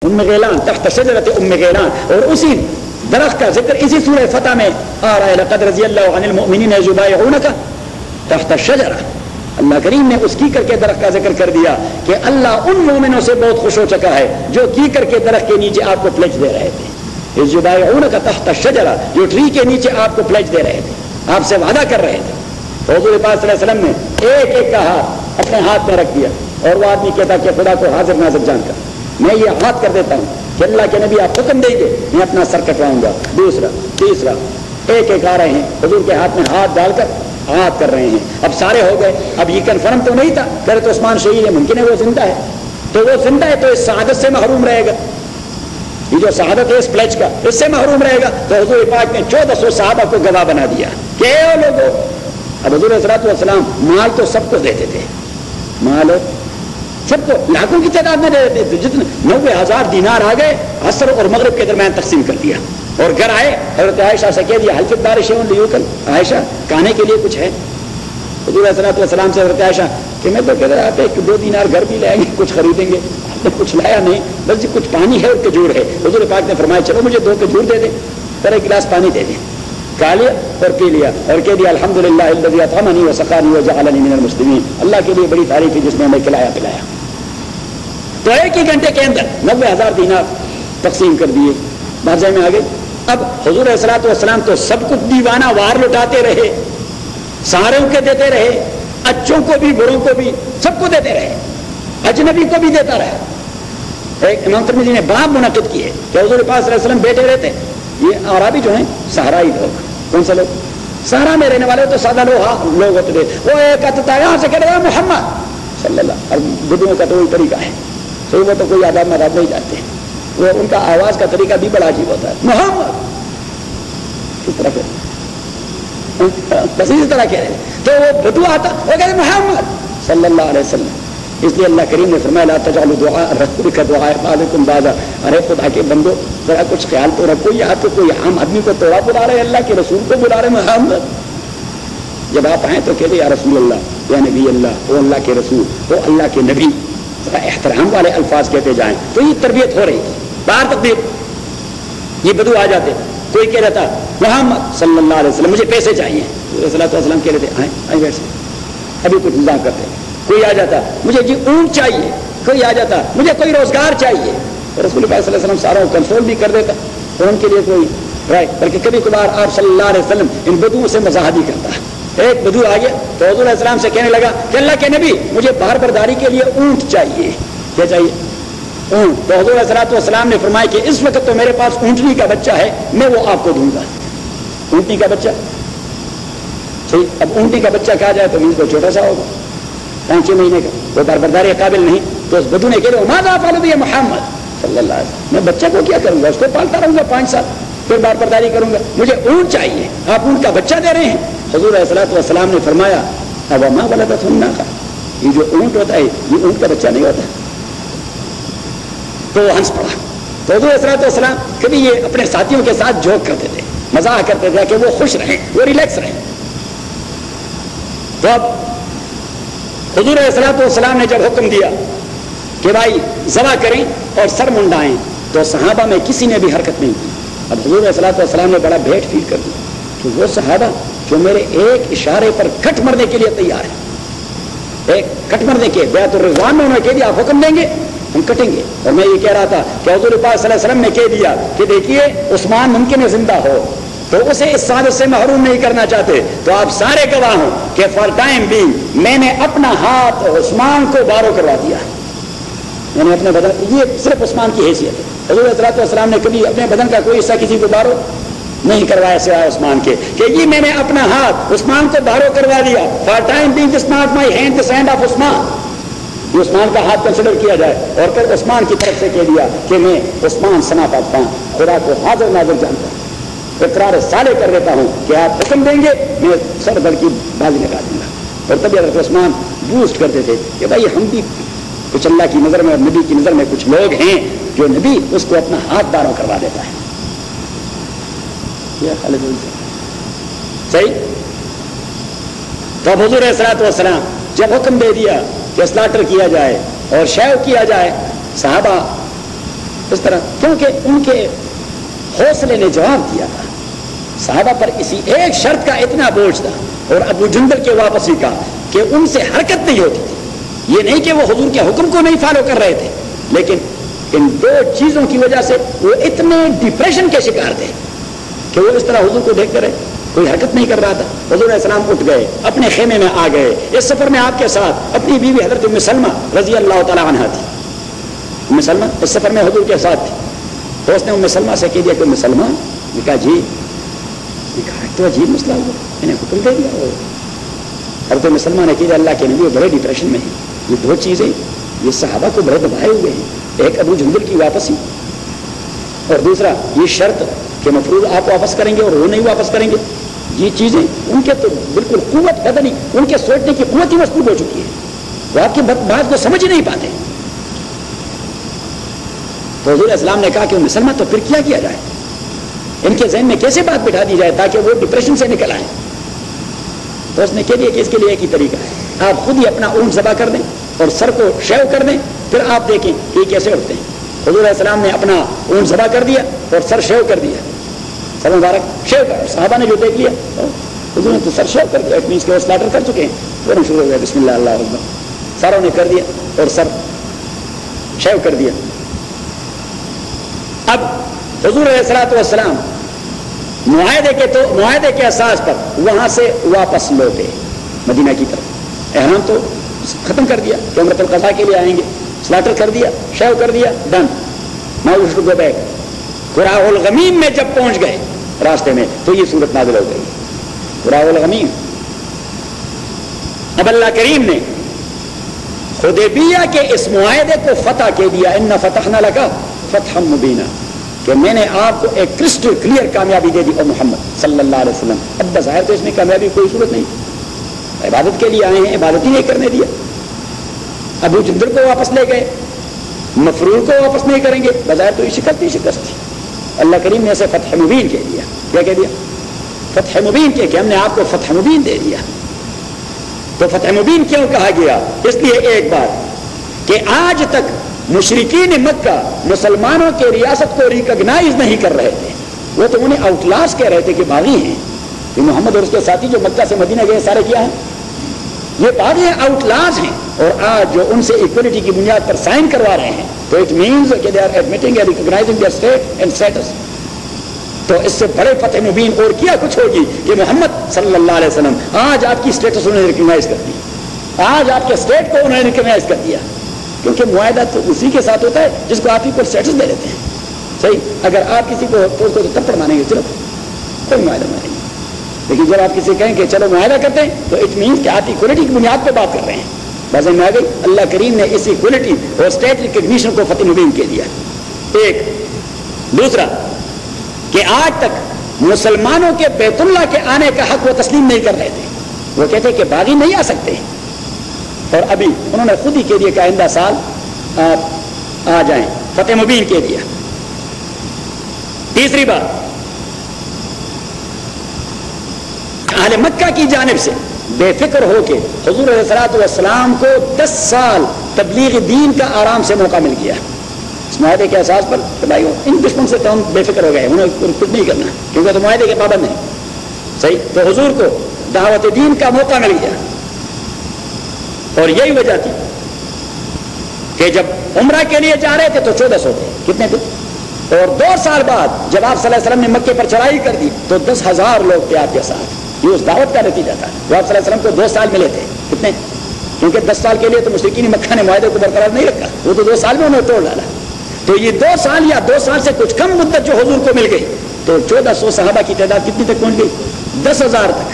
उम्म गैलान तख्त शजरत उम्म गैलान और उसी दरख्त का ज़िक्र इसी सूरह फतह में आ रहा है लक़द रज़ी अल्लाहु अनिल मुमिनीन युबाइऊनका तख्त शजरा अल्लाह करीम ने उस के दरख्त का ज़िक्र कर दिया कि अल्लाह उन मोमिनों से बहुत खुश हो चुका है जो के दरख्त के नीचे आपको प्लेज दे रहे थे इस जुबाइऊनका तख्त शजरा जो ट्री के नीचे आपको प्लेज दे रहे थे आपसे वादा कर रहे थे हजूर पाक वसल्लम ने एक एक का हाथ अपने हाथ में रख दिया और वो आदमी कहता कि खुदा को हाजिर नाजिर जानकर मैं ये हाथ कर देता हूँ कि अल्लाह के नबी आप हुक्म देंगे, मैं अपना सर कटवाऊँगा। दूसरा, तीसरा एक एक आ रहे हैं। हजूर के हाथ में हाथ डालकर हाथ कर रहे हैं। अब सारे हो गए। अब ये कन्फर्म तो नहीं था। करे तो उस्मान शहीद है, मुमकिन है वो ज़िंदा है। तो वो ज़िंदा है तो इस शहादत से महरूम रहेगा। ये जो शहादत है इस प्लेज का, इससे महरूम रहेगा। तो हजूर पाक ने चौदह सौ साहबा को गवाह बना दिया। के लोगों? अब हजूर असलाम माल तो सबको देते थे। माल सबको लाखों की तादाद में देते थे जितने नब्बे हज़ार दिनार आ गए, असर और मगरब के दरमियान तकसीम कर दिया। और घर आए, हज़रत आयशा से कह दिया हल्फिदार शेवन आयशा कहने के लिए कुछ है? सलाम से हज़रत आयशा, कि मैं तो कह रहा था कि दो दिनार घर भी लाएँगे, कुछ खरीदेंगे। आपने कुछ लाया नहीं बस जी कुछ पानी है और खजूर है। हजूर पाक ने फरमाया, चलो मुझे दो खजूर दे दे। पर एक गिलास पानी दे दे। खा लिया और पी लिया और कह दिया, अल्हम्दुलिल्लाह नहीं व सखानी व जहालनी मिनल मुस्लिमीन। अल्लाह के लिए बड़ी तारीफ़ है जिसने हमें खिलाया पिलाया तो एक ही घंटे के अंदर नब्बे हज़ार दिनार तकसीम कर दिए। बाजा में आ गए। अब हजूर असलाम तो सब कुछ दीवाना वार लुटाते रहे, सारों के देते रहे, अच्छों को भी, बुरों को भी, सबको देते रहे, अजनबी को भी देता रहा। एक इमाम तरमी ने बाप मुनद किए कि हजूर पास बैठे रहते ये आराबी जो है सहाराई लोग। कौन सा लोग? सहारा में रहने वाले तो सादा लोग हाँ लोग होते थे। वो एक मोहम्मद! सल्लल्लाहु और बुद्धुओं का तो वही तरीका है। तो वो तो कोई आदाब मदाब नहीं जाते वो उनका आवाज़ का तरीका भी बड़ा अजीब होता है। मोहम्मद। किस तरह के। बस इसी तरह कह रहे। तो वो बदू आता वो कहते मोहम्मद! सल्लल्लाहु अलैहि वसल्लम। इसलिए अल्लाह करीम ने फरमाया तजालू दुआ रसूल का दुआ बालकुम बाजा अरे खुदा के बंदो जरा कुछ ख्याल तो रखो यहाँ तो कोई आम आदमी को तोड़ा बुला रहे अल्लाह के रसूल को बुला रहे मोहम्मद। जब आप आए तो कहते या रसूल अल्लाह या नबी अल्लाह वो अल्लाह के रसूल वो अल्लाह के नबी। एहतराम वाले अल्फाज कहते जाए तो ये तरबियत हो रही थी बाहर तक ये बदू आ जाते। कोई कह रहा था, मोहम्मद सल्लल्लाहु मुझे पैसे चाहिए। सलाम कह रहे थे, आए आए वैसे अभी कुछ इंतज़ाम करते कोई आ जाता, मुझे जी ऊँट चाहिए। कोई आ जाता, मुझे कोई रोज़गार चाहिए। तो रसूल वसल्लम सारा कंट्रोल भी कर देता। तो उनके लिए कोई राय बल्कि कभी कभार आप सल्लल्लाहु अलैहि इन बदुओं से मजाह भी करता है। एक बदू आ गया तो असलाम से कहने लगा, कि अल्लाह के नबी, मुझे बाहर बरदारी के लिए ऊँट चाहिए। क्या चाहिए? ऊँट। तो हजूर असलाम ने फरमाया कि, इस वक्त तो मेरे पास ऊंटनी का बच्चा है, मैं वो आपको दूँगा। ऊंटनी का बच्चा? सही, अब ऊंटनी का बच्चा कहा जाए तो मीन को छोटा सा होगा पाँच छह महीने का, वो बार बरदारी काबिल नहीं। तो उस बदू ने कह रहे मादा फालू दिया मोहम्मद सल्लल्लाहु मैं बच्चे को क्या करूँगा, उसको पालता रहूँगा पाँच साल। फिर बार बरदारी करूँगा। मुझे ऊँट चाहिए। आप ऊँट का बच्चा दे रहे हैं। हजूर असलाम ने फरमाया अब अम्मा वाला तो सुनना का ये जो ऊँट होता है, ये ऊँट का बच्चा नहीं होता। तो हंस पड़ा। तो हजूर असलाम कभी ये अपने साथियों के साथ जोक करते थे, मज़ाक करते थे कि वो खुश रहे, वो रिलैक्स रहे। तो अब हजूर असलाम ने जब हुक्म दिया कि भाई जमा करें और सर मुंडाएँ तो सहाबा में किसी ने भी हरकत नहीं की। अब हजूर असलाम ने बड़ा भेंट फील कर दिया कि वो सहाबा जो मेरे एक इशारे पर कट मरने के लिए तैयार है, एक कट मरने के बैत रिजवान में उन्होंने कह दिया, आप हुक्म देंगे, हम कटेंगे। और मैं ये कह रहा था कि हजूर वसल्लम ने कह दिया कि देखिए, उस्मान मुमकिन ज़िंदा हो तो उसे इस सादत से महरूम नहीं करना चाहते। तो आप सारे गवाह हो कि फॉर टाइम भी मैंने अपना हाथ उस्मान को बारो करवा दिया मैंने अपने बदन ये सिर्फ़ उस्मान की हैसियत है। हजूर ने कभी अपने बदन का कोई हिस्सा किसी को बारो नहीं करवाया सिवाय उस्मान के, कि ये मैंने अपना हाथ उस्मान को बारो करवा दिया। For time this not my hand this hand of Usman Usman का हाथ कंसिडर किया जाए, और फिर उस्मान की तरफ़ से कह दिया कि मैं उस्मान सना पाता हूँ खुदा को हाजिर नाजिर जानता हूँ। इकरार साले कर देता हूँ कि आप हुक्म देंगे, मैं सर दल की बाजी लगा दूँगा। और तभी अगर उस्मान बूस्ट करते थे कि भाई हम भी कुछ अल्लाह की नज़र में और नबी की नज़र में कुछ लोग हैं जो नबी उसको अपना हाथ दारों करवा देता है। सही? तो हजूर सलाम जब हुक्म दे दिया कि स्लाटर किया जाए और शैव किया जाए, साहबा, इस तरह, क्योंकि उनके हौसले ने जवाब दिया था। साहबा पर इसी एक शर्त का इतना बोझ था और अबू जुंदल के वापसी का कि उनसे हरकत नहीं होती थी। ये नहीं कि वो हजूर के हुक्म को नहीं फॉलो कर रहे थे, लेकिन इन दो चीज़ों की वजह से वो इतने डिप्रेशन के शिकार थे कि वो इस तरह हजूर को देख कर कोई हरकत नहीं कर रहा था। हजूर इस्लाम उठ गए, अपने खेमे में आ गए। इस सफ़र में आपके साथ अपनी बीवी हज़रत मुसलमा रज़ी अल्लाह तला थी। मुसलमा इस सफ़र में हजूर के साथ थी। तो उसने मुसलमा से कह दिया कि मुसलमान कहा, जी। कहा तो अजीब मसला हुआ। मैंने हुक्म दे दिया वो। अब तो मुसलमान ने कह अल्लाह के नबी बड़े डिप्रेशन में है। ये दो चीज़ें, ये सहाबा को बड़े दबाए हुए हैं। एक अबू जुंदल की वापसी और दूसरा, ये शर्त कि मफरूज आप वापस करेंगे और वो नहीं वापस करेंगे। ये चीज़ें, उनके तो बिल्कुल कुत बदनी उनके सोचने की कुत ही मज़बूत हो चुकी है। वो आपकी बात को समझ ही नहीं पाते। तो हजूर इस्लाम ने कहा कि मुसलमान तो फिर क्या किया जाए? इनके जहन में कैसे बात बिठा दी जाए ताकि वो डिप्रेशन से निकल आए? तो उसने कह दिया कि इसके लिए एक ही तरीका है। आप खुद ही अपना ऊँट जबा कर दें और सर को शेव कर दें, फिर आप देखें कि कैसे उठते हैं। हजूर इस्लाम ने अपना ऊँट जबा कर दिया और सर शेव कर दिया। सर मुबारक, शेव कर, साहबा ने जो देख लिया तो हजूर ने तो सर शेव कर दिया इट के वो स्लाटर कर चुके हैं। फिर शुरू हो गया, बिस्मिल्लाह, अल्लाह सारों ने कर दिया और सर शेव कर दिया। अब हजूर सलाम मुआदे के तो मुआदे के एहसास पर वहाँ से वापस लौटे, मदीना की तरफ़। एहराम तो खत्म कर दिया। कि अमृतल कजा के लिए आएँगे। स्लाटर कर दिया, शव कर दिया, डन। टू गो बैक कुराउल गमीम में जब पहुँच गए रास्ते में तो ये सूरत नाजिल हो गई। कुराउल गमीम। अब अल्लाह करीम ने खुदेबिया के इस मुआदे को फतह के दिया इन फतह न लगा फतह मुबीना। कि मैंने आपको एक क्रिस्टल क्लियर कामयाबी दे दी और मोहम्मद सल्लल्लाहु अलैहि वसल्लम। अब बजाय तो इसमें कामयाबी कोई सूरत नहीं। इबादत के लिए आए हैं, इबादत ही नहीं करने दिया। अबू जिंदर को वापस ले गए, मफरूर को वापस नहीं करेंगे, बजाय तो शिकस्त ही शिकस्त थी अल्लाह करीम ने ऐसे फतह मुबीन कह दिया। क्या कह दिया? फतह मुबीन के कि हमने आपको फतह मुबीन दे दिया। तो फतह मुबीन क्यों कहा गया? इसलिए एक बात कि आज तक मुशरकिन मक्का मुसलमानों के रियासत को रिकग्नाइज नहीं कर रहे थे। वो तो उन्हें आउटलास कह रहे थे कि बागी हैं। कि मोहम्मद और उसके साथी जो मक्का से मदीना गए, सारे क्या है? ये बागी हैं आउटलास हैं। और आज जो उनसे इक्वलिटी की बुनियाद पर साइन करवा रहे हैं तो it means they are admitting state and status तो इससे बड़े फतेह मुबीन और क्या कुछ होगी कि मोहम्मद सल्लल्लाहु अलैहि वसल्लम, आज आपकी स्टेटस उन्होंने रिकग्नाइज कर दी। आज आपके स्टेट को उन्होंने रिकग्नाइज कर दिया। क्योंकि मुआदा तो उसी के साथ होता है जिसको आप ही को स्टेटस दे देते हैं। सही? अगर आप किसी को तो उसको तो तब मानेंगे चलो कोई मुआदा मानेंगे लेकिन जब आप किसी कहें कि चलो मुआदा करते हैं तो इट मीन कि आप इक्वलिटी की बुनियाद पर बात कर रहे हैं। बस में आ गई, अल्लाह करीम ने इस इक्वलिटी और स्टेट रिकग्निशन को फतेह मुबीन के दिया। एक, दूसरा, कि आज तक मुसलमानों के बैतुल्ला के आने का हक वो तस्लीम नहीं कर रहे थे। वो कहते कि बागी नहीं आ सकते। और अभी उन्होंने खुद ही के लिए आइंदा साल, आप आ जाए, फतेह मुबीन के दिया तीसरी बात अहल मक्का की जानब से बेफिक्र होके हजूर सलाम को 10 साल तबलीग दीन का आराम से मौका मिल गया। इस के एहसास पर तो भाई इन दुश्मन से तो हम बेफिक्र हो गए उन्हें कुछ नहीं करना क्योंकि तो माहे के पाबंद नहीं सही? तो हजूर को दावत दीन का मौका मिल गया। और यही वजह थी कि जब उम्र के लिए जा रहे थे तो चौदह सौ थे। कितने थे? और दो साल बाद जब आप वसल्लम ने मक्के पर चढ़ाई कर दी तो दस हज़ार लोग थे आपके साथ। ये उस दावत का नतीजा था वो आप वसल्लम को दो साल मिले थे, कितने? क्योंकि दस साल के लिए तो मुश्किन मक्का ने माहे को बरकरार नहीं रखा। वो तो दो साल में उन्होंने तोड़ डाला। तो ये दो साल या दो साल से कुछ कम मुद्दत जो हजूर को मिल गई तो चौदह सौ साहबा की तादाद कितनी तक पहुँच गई? दस हज़ार तक।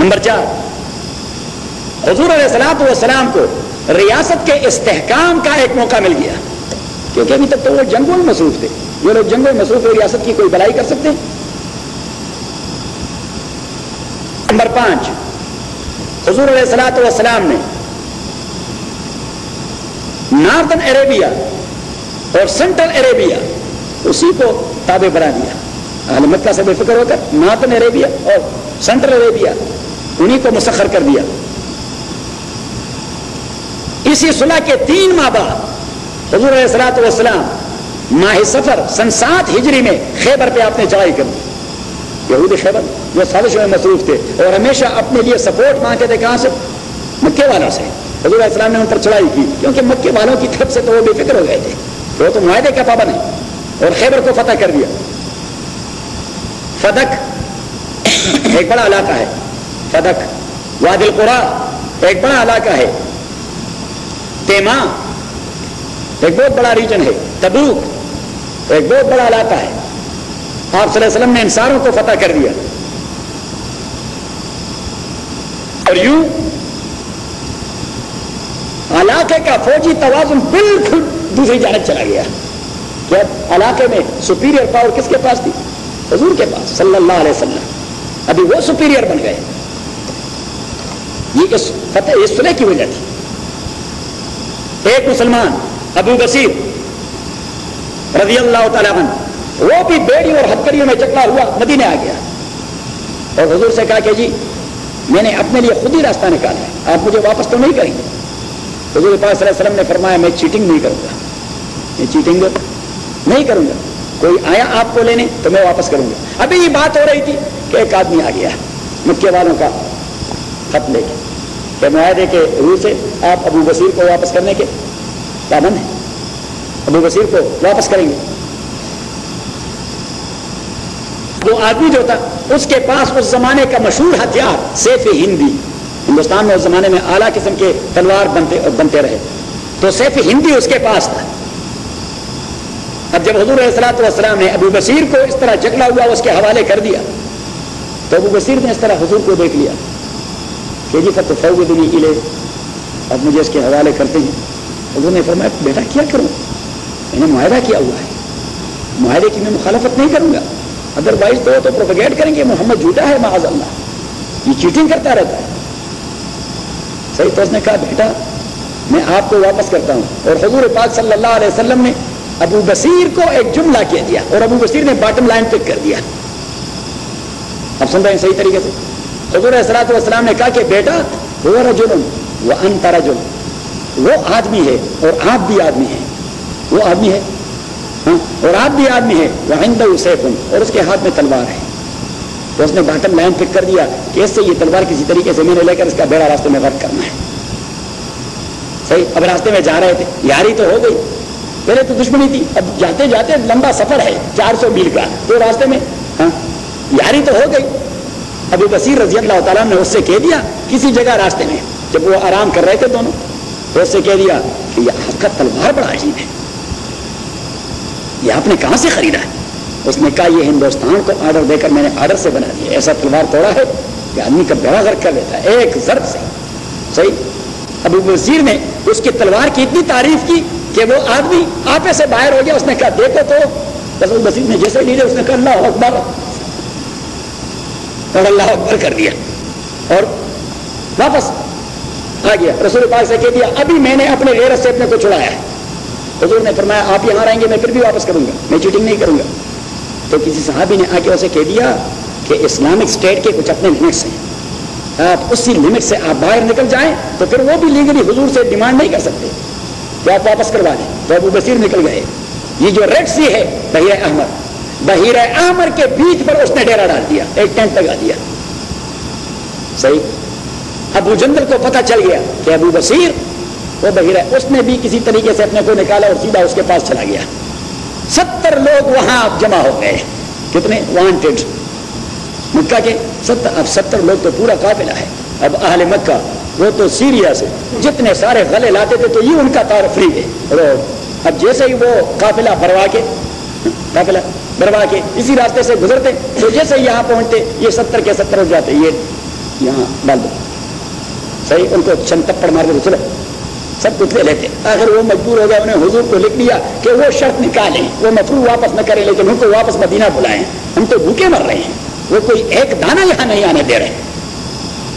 नंबर चार, हजूर सलाम को रियासत के इस्तेकाम का एक मौका मिल गया। क्योंकि अभी तक तो वो जंगों में मसरूफ थे। जो लोग जंगों में मसरूफ है रियासत की कोई भलाई कर सकते नंबर पाँच, हजूर सलाम ने नॉर्दर्न अरेबिया और सेंट्रल अरेबिया उसी को ताबे बना दिया। अहल से बेफिक्र होकर नॉर्दर्न अरेबिया और सेंट्रल अरेबिया उन्हीं को मुसखर कर दिया। इसी सुलह के तीन माह बाद हजूर सलाम माह सफ़र सन सात हिजरी में खैबर पे आपने चढ़ाई कर दी। यहूदी खैबर? जो साजिशों में मसरूफ थे। और हमेशा अपने लिए सपोर्ट मांगते थे, कहाँ से? मक्के वालों से। हजूर इस्लाम ने उन पर चढ़ाई की, क्योंकि मक्के वालों की तरफ़ से तो वो बेफिक्र हो गए थे। वो तो माहे का पाबंद है। और खैबर को फतह कर दिया। फदक एक बड़ा इलाका है। फदक, वादिल कुरा, एक बड़ा इलाका है। तेमा, एक बहुत बड़ा रीजन है। तबूक, एक बहुत बड़ा इलाका है। आप वसल्लम ने इन सारों को फतह कर दिया। और यूँ इलाके का फौजी तवाजुन बिल्कुल दूसरी जानब चला गया। क्या इलाके में सुपीरियर पावर किसके पास थी? हजूर के पास, सल्लल्लाहु अलैहि अभी वो सुपीरियर बन गए। ये इस फतेह इस सुलह की वजह थी? एक मुसलमान, अबू बसीर रज़ी अल्लाह तन वो भी बेड़ी और हथकड़ियों में चकला हुआ, मदीने आ गया। और हजूर से कहा कि जी मैंने अपने लिए खुद ही रास्ता निकाला है। आप मुझे वापस तो नहीं करेंगे। हजूर पासम ने फरमाया, मैं चीटिंग नहीं करूँगा। मैं चीटिंग नहीं करूँगा। कोई आया आपको लेने तो मैं वापस करूँगा। अभी ये बात हो रही थी कि एक आदमी आ गया मुख्य वालों का खत लेके। कि मुआदे के रूह से आप अबू बसीर को वापस करने के पाबंद है? अबू बसीर को वापस करेंगे। वो आदमी जो था, उसके पास उस जमाने का मशहूर हथियार, सेफ़ हिंदी। हिंदुस्तान में उस जमाने में आला किस्म के तलवार बनते बनते रहे। तो सैफ हिंदी उसके पास था। अब जब हजूर सलाम ने अबू बसीर को इस तरह जगला हुआ, उसके हवाले कर दिया तो अबू बसीर ने इस तरह हजूर को देख लिया। कि जी फत फौगनी इले अब मुझे इसके हवाले करते हैं। हजूर ने फरमाया, बेटा, क्या करूँ? मैंने मुआदा किया हुआ है। मुआदे की मैं मुखालफत नहीं करूँगा। अदरवाइज़ तो तो प्रोपगेट करेंगे मोहम्मद झूठा है माज अल्लाह ये चीटिंग करता रहता है। सही तो उसने कहा, बेटा, मैं आपको वापस करता हूँ। और हजूर पाक सल्लल्लाहु अलैहि वसल्लम ने अबू बसीर को एक जुमला कह दिया और अबू बसीर ने बॉटम लाइन पिक कर दिया। अब सुन रहे हैं सही तरीके से? हजूर असलाम ने कहा कि, बेटा वो रजुल वो अंत रजुल वो आदमी है और आप भी आदमी है। वो आदमी है। हा? और आप भी आदमी है वह हिंद सैफुन और उसके हाथ में तलवार है। तो उसने बॉटम लाइन पिक कर दिया, कि इससे ये तलवार किसी तरीके से मैंने लेकर इसका बेड़ा रास्ते में गर्क करना है। सही? अब रास्ते में जा रहे थे, यारी तो हो गई। पहले तो दुश्मनी थी, अब जाते जाते लंबा सफ़र है 400 मील का तो रास्ते में। हाँ? यारी तो हो गई। अभी बसीर रज़ी अल्लाह ने उससे कह दिया, किसी जगह रास्ते में, जब वो आराम कर रहे थे दोनों तो उससे कह दिया कि आपका तलवार बड़ा अजीब है। ये आपने कहाँ से खरीदा है? उसने कहा, ये हिंदुस्तान को ऑर्डर देकर मैंने ऑर्डर से बना दिया। ऐसा तलवार तोड़ा है कि आदमी का बेड़ा गर्क कर लेता है, एक जर्द से। सही? अबू वज़ीर ने उसकी तलवार की इतनी तारीफ़ की कि वो आदमी आपे से बाहर हो गया। उसने कहा, देखो तो। रसूल बसीर ने जैसे लीडे उसने कहा, अल्लाह अकबर। और अल्लाह अकबर कर दिया। और वापस आ गया। रसूल पाक से कह दिया, अभी मैंने अपने गैरत से अपने को छुड़ाया है। हजूर ने फरमाया आप यहाँ रहेंगे, मैं फिर भी वापस करूँगा। मैं चीटिंग नहीं करूँगा। तो किसी साहबी ने आके उसे कह दिया कि इस्लामिक स्टेट के कुछ अपने लिमिट्स हैं। आप उसी लिमिट से आप बाहर निकल जाएँ तो फिर वो भी लीगली हुजूर से डिमांड नहीं कर सकते। कि आप वापस करवा दें। तो अबू बसीर निकल गए। ये जो रेड सी है, बहीर अहमद बहीर अहमद के बीच पर उसने डेरा डाल दिया, एक टेंट लगा दिया। सही? अबू जंदल को पता चल गया कि अबू बसीर वो बहीर है। उसने भी किसी तरीके से अपने को निकाला और सीधा उसके पास चला गया। सत्तर लोग वहाँ जमा हो गए। कितने? वांटेड मक्का के सत्तर अब सत्तर लोग तो पूरा काफिला है। अब आहले मक्का, वो तो सीरिया से। जितने सारे गले लाते थे तो ये उनका तार फ्री है। अब जैसे ही वो काफिला भरवा के काफिला भरवा के इसी रास्ते से गुजरते तो जैसे ही यहाँ पहुँचते, ये सत्तर के सत्तर हो जाते। ये यहाँ डाल दो सही? उनको चंद तप्पड़ मार के चलो। सब कुछ ले लेते। अगर वो मजबूर हो गया उन्हें हुजूर को लिख दिया कि वो शर्त निकालें, वो मफरू वापस न करें, लेकिन उनको वापस मदीना बुलाएँ। हम तो भूखे मर रहे हैं। वो कोई एक दाना यहाँ नहीं आने दे रहे।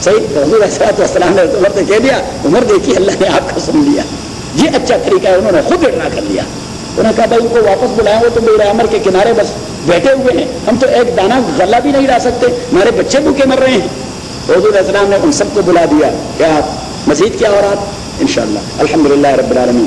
सही तो हजूर असलाम ने उमर से कह दिया, उमर देखिए अल्लाह ने आपको सुन लिया। ये अच्छा तरीका है, उन्होंने खुद इतना कर लिया। उन्होंने कहा, भाई, उनको वापस बुलाएँ, वो तो मेरे अमर के किनारे बस बैठे हुए हैं। हम तो एक दाना गला भी नहीं ला सकते। हमारे बच्चे भूखे मर रहे हैं। हजूर असलाम ने उन सबको बुला दिया, क्या मजीद क्या हो रहा इन अलहमदिल्ला रबालमी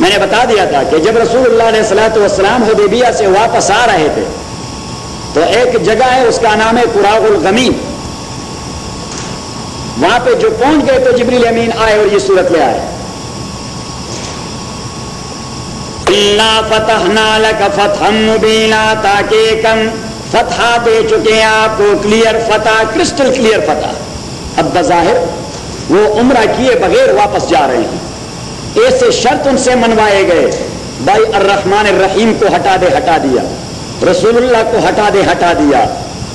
मैंने बता दिया था कि जब रसूल सलाम हदेबिया से वापस आ रहे थे तो एक जगह है, उसका नाम है कुरागुल गमीम वहाँ पे जो पहुँच गए तो जिबरील अमीन आए और ये सूरत ले आए। मुबीना, ताकि कम फतहा दे चुके हैं आपको, क्लियर फतह, क्रिस्टल क्लियर फतह। अब बजाहिर, वो उम्र किए बगैर वापस जा रहे हैं। ऐसे शर्त उनसे मनवाए गए, भाई अर्रहमान रहीम को हटा दे, हटा दिया। रसूलुल्लाह को हटा दे, हटा दिया।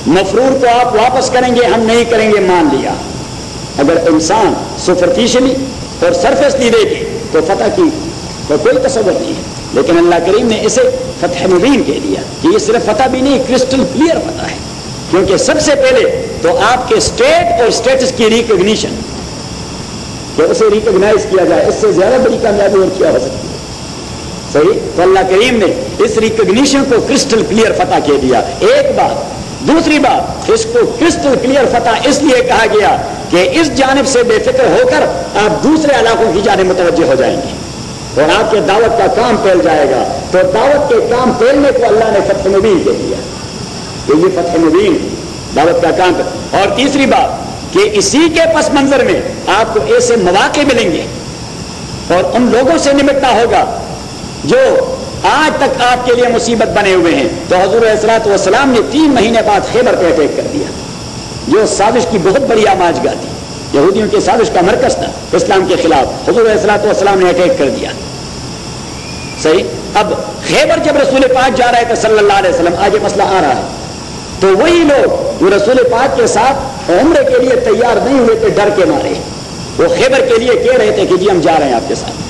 मफरूर को आप वापस करेंगे, हम नहीं करेंगे, मान लिया। अगर इंसान सुपरफिशली और सरफेसली देखे तो फतह की तो कोई तस्वर नहीं है। लेकिन अल्लाह करीम ने इसे फतह मुबीन कह दिया कि ये सिर्फ़ फतह भी नहीं क्रिस्टल क्लियर फतह है। क्योंकि सबसे पहले तो आपके स्टेट और स्टेटस की रिकोगशन कि उसे रिकोगनाइज किया जाए, इससे ज़्यादा बड़ी कामयाबी और क्या हो सकती है? सही? तो अल्लाह करीम ने इस रिकोगशन को क्रिस्टल क्लियर फतह कह दिया। एक बात। दूसरी बात, इसको क्रिस्टल क्लियर फतह इसलिए कहा गया कि इस जानब से बेफिक्र होकर आप दूसरे इलाकों की जाने मुतवजह हो जाएँगे। और आपके दावत का काम फैल जाएगा। तो दावत के काम फैलने को अल्लाह ने फतह मुबीन कह दिया। तो ये फतह मुबीन, दावत का काम और तीसरी बात कि इसी के पस मंजर में आपको ऐसे मौाक़े मिलेंगे। और उन लोगों से निमटना होगा जो आज तक आपके लिए मुसीबत बने हुए हैं। तो हजूर सलाम ने तीन महीने बाद खैबर पे अटैक कर दिया। जो साजिश की बहुत बड़ी आमाजगा थी यहूदियों की साजिश का मरकज था इस्लाम के खिलाफ। हजूर सलाम ने अटैक कर दिया। सही? अब खैबर जब रसूल पाक जा रहे थे सल्लल्लाहु अलैहि वसल्लम, आगे मसला आ रहा है। तो वही लोग वो रसूल पाक के साथ उम्र के लिए तैयार नहीं हुए थे, डर के मारे। वो खैबर के लिए कह रहे थे कि जी, हम जा रहे हैं आपके साथ।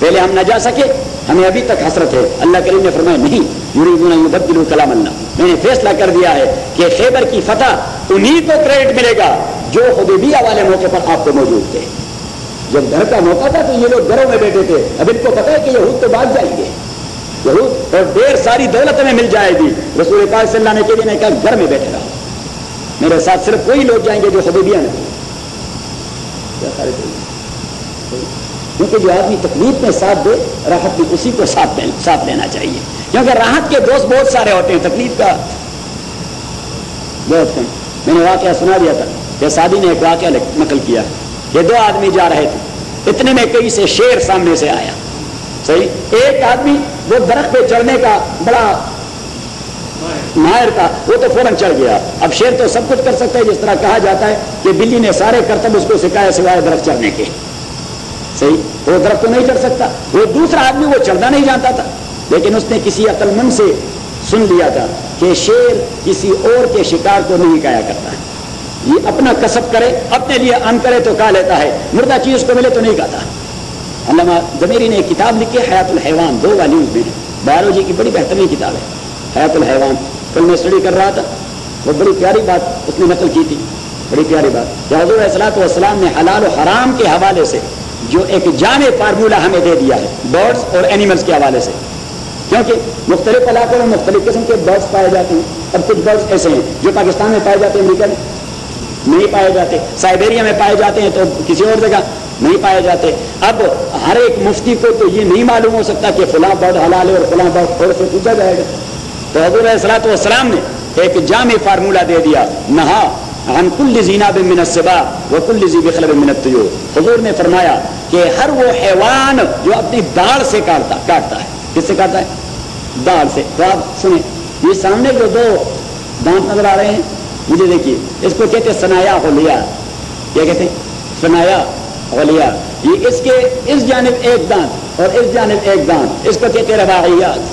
पहले हम ना जा सके, हमें अभी तक हसरत है। अल्लाह करीम ने फरमाया, नहीं यूरीबुल कलाम अल्लाह मैंने फैसला कर दिया है कि खैबर की फतह उन्हीं को क्रेडिट मिलेगा जो खुदेबिया वाले मौके पर आपको मौजूद थे। जब घर का मौका था तो ये लोग घरों में बैठे थे। अब इनको पता है कि यहूद तो भाग जाएँगे। यहूद और देर सारी दौलत में मिल जाएगी। रसूल पाक वसल्लम ने कहा, घर में बैठे रहो। मेरे साथ सिर्फ़ वही लोग जाएँगे जो खुदेबिया में क्योंकि जो आदमी तकलीफ़ में साथ दे राहत भी उसी को साथ ले, साथ लेना चाहिए। क्योंकि राहत के दोस्त बहुत सारे होते हैं तकलीफ़ का बहुत कम। मैंने वाक्य सुना दिया था कि शादी ने एक वाक्य नकल किया। ये दो आदमी जा रहे थे। इतने में कई से शेर सामने से आया। सही? एक आदमी वो दरख्त पे चढ़ने का बड़ा माहिर था वो तो फ़ौरन चढ़ गया। अब शेर तो सब कुछ कर सकता है, जिस तरह कहा जाता है कि बिल्ली ने सारे कर्तव्य उसको सिखाया सिवाय दरख्त चढ़ने के। सही? वो दरख्त तो नहीं चढ़ सकता। वो दूसरा आदमी, वो चढ़ना नहीं जानता था। लेकिन उसने किसी अकलमंद से सुन लिया था कि शेर किसी और के शिकार को नहीं खाया करता ये अपना कसब करे, अपने लिए अन करे तो खा लेता है। मुर्दा चीज़ उसको मिले तो नहीं खाता। अल्लामा जमीरी ने किताब लिखी हयातुल हैवान, दो वाली में। बायोलॉजी की बड़ी बेहतरीन किताब है। हयातुल हैवान। कल मैं स्टडी कर रहा था। वो बड़ी प्यारी बात उसने नकल की थी। बड़ी प्यारी बात। कि ने हलाल हराम के हवाले से जो एक जाने फार्मूला हमें दे दिया है, बर्ड्स और एनिमल्स के हवाले से। क्योंकि मुख्तलिफ़ इलाकों में मुख्तलिफ़ किस्म के बर्ड्स पाए जाते हैं। अब कुछ बर्ड्स ऐसे हैं जो पाकिस्तान में पाए जाते हैं, अमरीका में नहीं पाए जाते। साइबेरिया में पाए जाते हैं तो किसी और जगह नहीं पाए जाते। अब हर एक मुफ्ती को तो ये नहीं मालूम हो सकता कि फुला बर्ड हलाल है और फुला बर्ड थोड़े से पूछा जाएगा। तो हजूर सलाम ने एक जाम फार्मूला दे दिया, नहा हम कुल जीना बिनसबा व कुल जी बिखल मिनत हजूर ने फरमाया कि हर वो हैवान जो अपनी दाढ़ से काटता काटता है। किससे काटता है? दाढ़ से। तो आप सुने, ये सामने जो दो दांत नज़र आ रहे हैं, मुझे देखिए, इसको कहते हैं सनाया होलिया क्या कहते हैं? सनाया होलिया ये इसके, इस जानब एक दांत और इस जानब एक दांत। इसको कहते रबाइयात।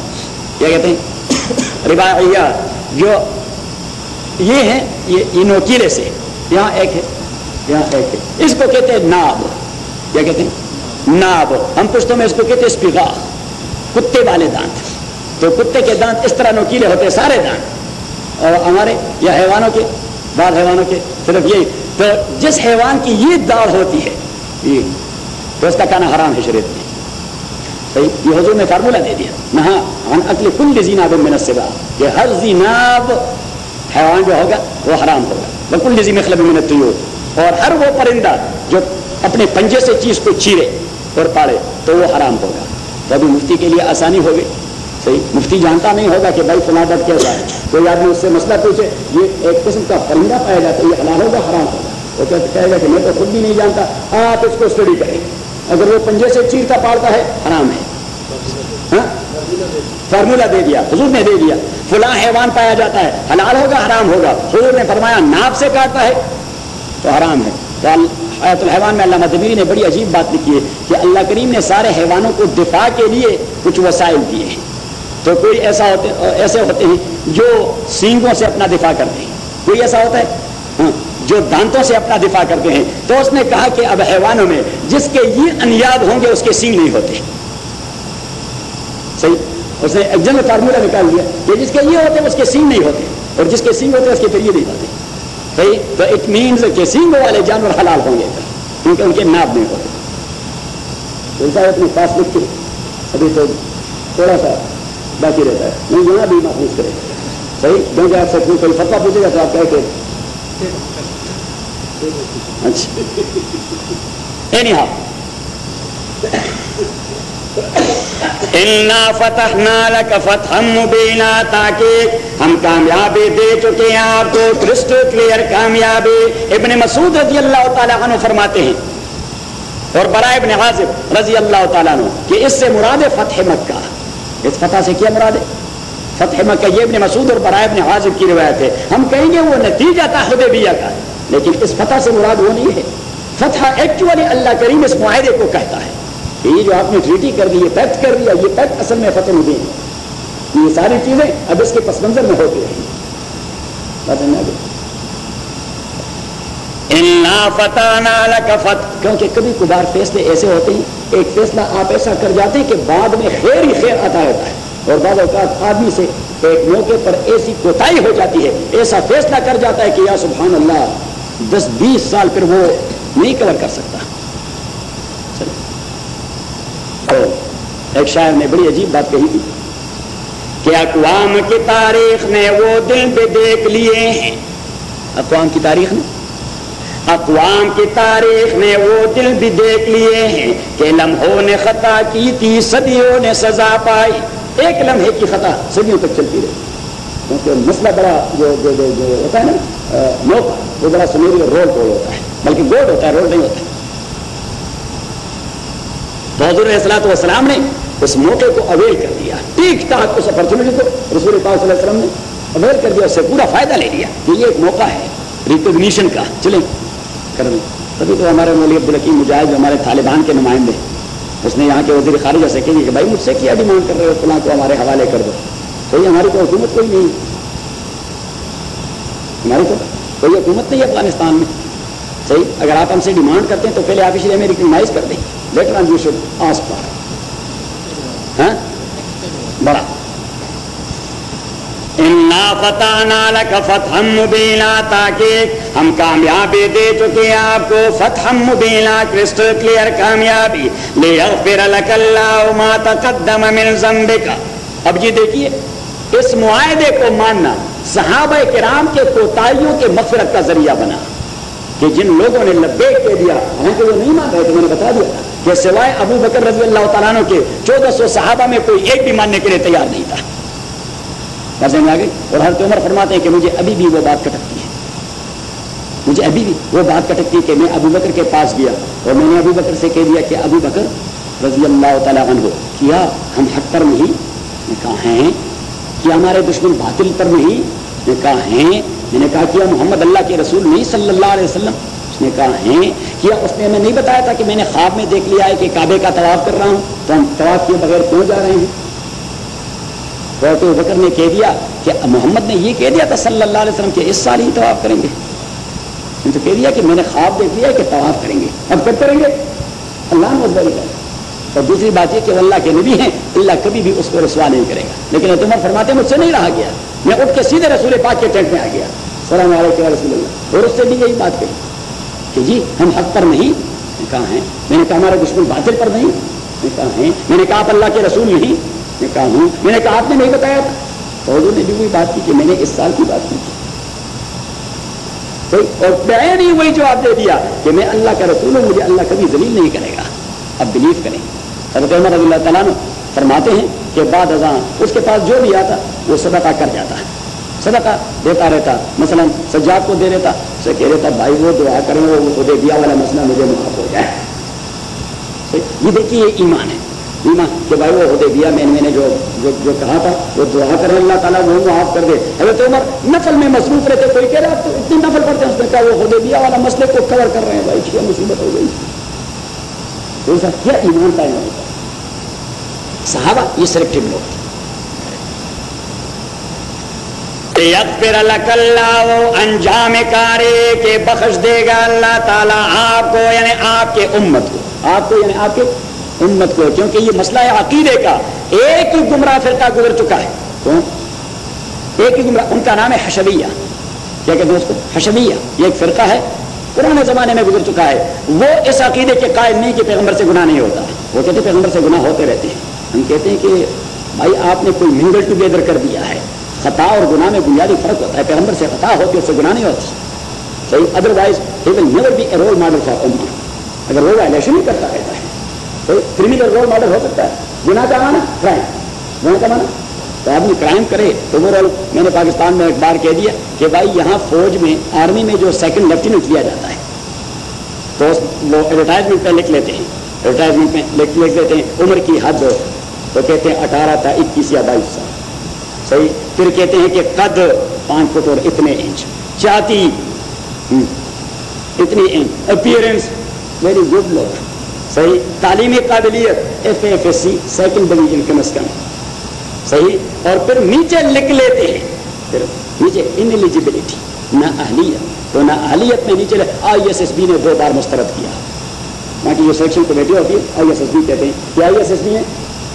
क्या कहते हैं? रिबाइयात जो ये है, ये ये नोकीले से। यहाँ एक है, यहाँ एक है। इसको कहते हैं नाब। क्या कहते हैं? नाब। हम पुश्तों में इसको कहते हैं स्पिगा। कुत्ते वाले दांत। तो कुत्ते के दांत इस तरह नोकीले होते हैं, सारे दांत। और हमारे या हैवानों के, बाद हैवानों के, सिर्फ़ यही। तो जिस हैवान की ये दाढ़ होती है, ये तो उसका खाना हराम है शरीर में। सही ये हजूर ने फार्मूला दे दिया। नहा, अन अकल कुल जीनाब मिन सिवा कि हर जीनाब हैवान जो होगा, वो हराम होगा। बकुल जी मखलब मिन तयूर और हर वो परिंदा जो अपने पंजे से चीज़ को चीरे और पाड़े तो वो हराम होगा। तो अभी मुफ्ती के लिए आसानी होगी सही? मुफ्ती जानता नहीं होगा कि भाई फलादत कैसा है। कोई आदमी उससे मसला पूछे, ये एक किस्म का परिंदा पाया जाता है, ये हलाल होगा, हराम होगा। वो तो कहेगा कि मैं तो खुद भी नहीं जानता, आप इसको स्टडी करें अगर वो पंजे से चीरता पाड़ता है हराम है। हाँ? फार्मूला दे दिया हजूर ने दे दिया। फुला हैवान पाया जाता है हलाल होगा हराम होगा। हजूर ने फरमाया नाप से काटता है तो हराम है। तो हैवान में अल्लाह मदबीरी ने बड़ी अजीब बात लिखी है कि अल्लाह करीम ने सारे हैवानों को दिफा के लिए कुछ वसाइल दिए हैं। तो कोई ऐसा होते ऐसे होते हैं जो सींगों से अपना दिफा करते हैं। कोई ऐसा होता हाँ, जो दांतों से अपना दिफा करते हैं। तो उसने कहा कि अब हैवानों में जिसके ये अनियाद होंगे, उसके सींग नहीं होते। सही? उसने जनरल फार्मूला निकाल दिया कि जिसके ये होते, उसके सींग नहीं होते। और जिसके सींग होते, उसके फिर ये नहीं होते। सही? तो इट मीन्स के सींग वाले जानवर हलाल होंगे। क्योंकि उनके नाप नहीं होते। तो अपने पास लिख के, अभी तो थोड़ा सा बाकी रहता है। नहीं यहाँ भी महफूज करें। सही? क्योंकि आपसे कोई कोई फतवा पूछेगा तो आप कह के अच्छा। इन्ना फतहना लक फतहम मुबीना ताकि हम कामयाबी दे चुके हैं आपको क्रिस्टल क्लियर कामयाबी। इबन मसूद रज़ी अल्लाह तआला फरमाते हैं, और बरा इब्ने हाजिब रज़ी अल्लाह तआला कि इससे मुराद फतह मक्का, इस फतह से क्या मुराद है? फतह मक्का, ये इबन मसूद और बरा इब्ने हाजिब की रिवायत है। हम कहेंगे वो नतीजा था हुदैबिया का लेकिन इस फतह से मुराद वो नहीं है। फतह एक्चुअली अल्लाह करीम इस माहे को कहता है कि ये जो आपने ट्रीटी कर दी ये पैक्ट कर दिया ये पैक्ट असल में फतेह नहीं। है ये सारी चीज़ें अब इसके पस मंजर में होती रही। क्योंकि कभी कुबार फैसले ऐसे होते हैं एक फैसला आप ऐसा कर जाते हैं कि बाद में खैर ही खैर आता होता है। और बाद अवकात आदमी से एक मौके पर ऐसी कोताही हो जाती है ऐसा फैसला कर जाता है कि या सुबहान अल्लाह दस बीस साल फिर वो नहीं कवर कर सकता। तो एक शायर ने बड़ी अजीब बात कही थी कि अकवाम की तारीख ने वो दिन भी देख लिए हैं। अकवाम की तारीख ने? अकवाम की तारीख ने वो दिल भी देख लिए हैं कि लम्हों ने खता की थी सदियों ने सजा पाई। एक लम्हे की खता सदियों तक चलती रही। क्योंकि मसला बड़ा जो जो, जो होता है ना मौका वो बड़ा और रोल गोल होता है। बल्कि गोल होता है, रोल नहीं होता। है तो हजूर ने उस मौके को अवेल कर दिया। ठीक ठाक उस अपॉर्चुनिटी को रसूल वसलम ने अवेल कर दिया, उससे पूरा फ़ायदा ले लिया। कि ये एक मौका है, रिकोगनीशन का। चले कर तभी तो हमारे मौली अब्दुल हकीम मुजाहिद, हमारे तालिबान के नुमाइंदे। उसने यहाँ के वज़ीर खारिजा से कही कि, भाई मुझसे क्या डिमांड कर रहे हो? फलां को हमारे हवाले कर दो। तो ये हमारी तो हुकूमत कोई नहीं। हमारी तो कोई हुकूमत नहीं है अफ़गानिस्तान में। सही? अगर आप हमसे डिमांड करते हैं तो पहले आप इसलिए हमें रिकग्नाइज कर दें। Later on you should ask for हाँ बड़ा इन्ना मुबीना, ताकि हम कामयाबी दे चुके हैं आपको। फतहम मुबीना, क्रिस्टल क्लियर कामयाबी। ले फिर मा तकद्दम मिन ज़ंबिका। अब ये देखिए इस मुआदे को मानना सहाब कराम के कोताहियों के मफरत का ज़रिया बना कि जिन लोगों ने लब्बेक कह दिया हालाँकि वो नहीं मान रहे थे मैंने बता दिया। कि सिवाय अबू बकर रज़ी अल्लाह तला के चौदह सौ सहाबा में कोई एक भी मानने के लिए तैयार नहीं था। मज़े में आ गई? और हर उम्र फरमाते हैं कि मुझे अभी भी वो बात कटकती है। मुझे अभी भी वो बात कटकती है कि मैं अबू बकर के पास गया और मैंने अबू बकर से कह दिया कि अबू बकर रज़ी अल्लाह तु किया? हम हक पर नहीं कहा, हैं? कि हमारे दुश्मन बातिल पर नहीं। कहा, हैं? मैंने कहा कि मोहम्मद अल्लाह के रसूल नहीं, सल्लल्लाहु अलैहि वसल्लम। उसने कहा, है? कि उसने हमें नहीं बताया था कि मैंने ख्वाब में देख लिया है कि काबे का तवाफ कर रहा हूँ। तो हम तवाफ किए बगैर क्यों जा रहे हैं? तो बकर ने कह दिया कि मोहम्मद ने ये कह दिया था, सल्लल्लाहु अलैहि वसल्लम, कि इस साल ही तवाफ करेंगे। तो कह दिया कि मैंने ख्वाब देख लिया कि तवाफ करेंगे। अब कब करेंगे? अल्लाह मजबरी करें और दूसरी बात यह कि अल्लाह के नबी हैं, अल्लाह कभी भी उसको रसवा नहीं करेगा। लेकिन तुमर फरमाते मुझसे नहीं रहा गया। मैं उठ के सीधे रसूल पाक के टेंट में आ गया। सलाम रसूल और उससे भी यही बात कही कि जी, हम हक पर नहीं। कहा, है? मैंने कहा, हमारा दुश्मन बातिल पर नहीं। कहा, है? मैंने कहा, आप अल्लाह के रसूल नहीं। मैं कहा, हूँ। मैंने कहा, आपने नहीं बताया था। तो ने भी वही बात की कि मैंने इस साल की बात की तो और ही वही जवाब दे दिया कि मैं अल्लाह का रसूल हूँ, मुझे अल्लाह कभी जलील नहीं करेगा। अब बिलीव करें। हज़रत उमर रज़ी तला फरमाते हैं कि बाद अजा उसके पास जो भी आता, वो सदका कर जाता। है सदका देता रहता, मसलन सज्जाद को दे देता उसे कह देता भाई वो दुआ करें, वो खुदे दिया वाला मसला मुझे माफ़ हो जाए। ये देखिए, ये ईमान है। ईमान कि भाई वो खुदे दिया, मैंने मैंने जो जो जो कहा था, वो दुआ करें, अल्लाह ताला वो माफ़ कर दे। अगर तो उमर नफल में मसरूफ रहते, कोई कह रहा तो इतनी नफल पढ़ते हैं, उसने कहा, वो खुदे दिया, वाला मसले को कवर कर रहे हैं, भाई क्या मुसीबत हो गई। तो क्या ईमान का साहबा, ये सिलेक्टिव लोग। के बख्श देगा अल्लाह ताला आपको, यानी आपके उम्मत को। आपको, यानी आपके उम्मत को, क्योंकि ये मसला है अकीदे का। एक ही गुमराह फिरका गुजर चुका है। कौन? एक ही गुमराह, उनका नाम है हशबिया। क्या कहते हैं उसको? हशबिया। ये एक फिरका है। पुराने जमाने में गुजर चुका है। वो इस अकीदे के कायल नहीं कि पैगंबर से गुना नहीं होता। वो कहते पैगंबर से गुना होते रहते हैं। हम कहते हैं कि, भाई, आपने कोई मिंगल टुगेदर कर दिया है। खता और गुना में बुनियादी फ़र्क होता है। पैगंबर से खता होती है, उससे गुना नहीं होती। सही otherwise never be a role model for उम्मा अगर वो वायलेशन ही करता रहता है तो क्रिमिनल रोल मॉडल हो सकता है। गुना का माना क्राइम गुना का माना तो आदमी क्राइम करे तो ओवरऑल मैंने पाकिस्तान में एक बार कह दिया कि भाई यहाँ फौज में आर्मी में जो सेकंड लेफ्टिनेंट दिया जाता है तो वो एडवर्टाइजमेंट पे लिख लेते हैं एडवर्टाइजमेंट में लिख लिख देते हैं उम्र की हद तो कहते हैं अठारह था इक्कीस या बाईस साल। सही? फिर कहते हैं कि कद पाँच फुट और इतने इंच। चाती हम्म, इतनी inch. Appearance very good look सही? तालीमी काबिलियत। F F S C second division कम अज कम सही? और फिर नीचे लिख लेते हैं। फिर नीचे इनएलिजिबिलिटी ना अहलियत। तो ना अहलियत में नीचे आई एस एस बी ने दो बार मुस्तरद किया। बाकी जो सेक्शन कमेटी होती है आई एस एस बी कहते हैं कि आई एस एस बी ने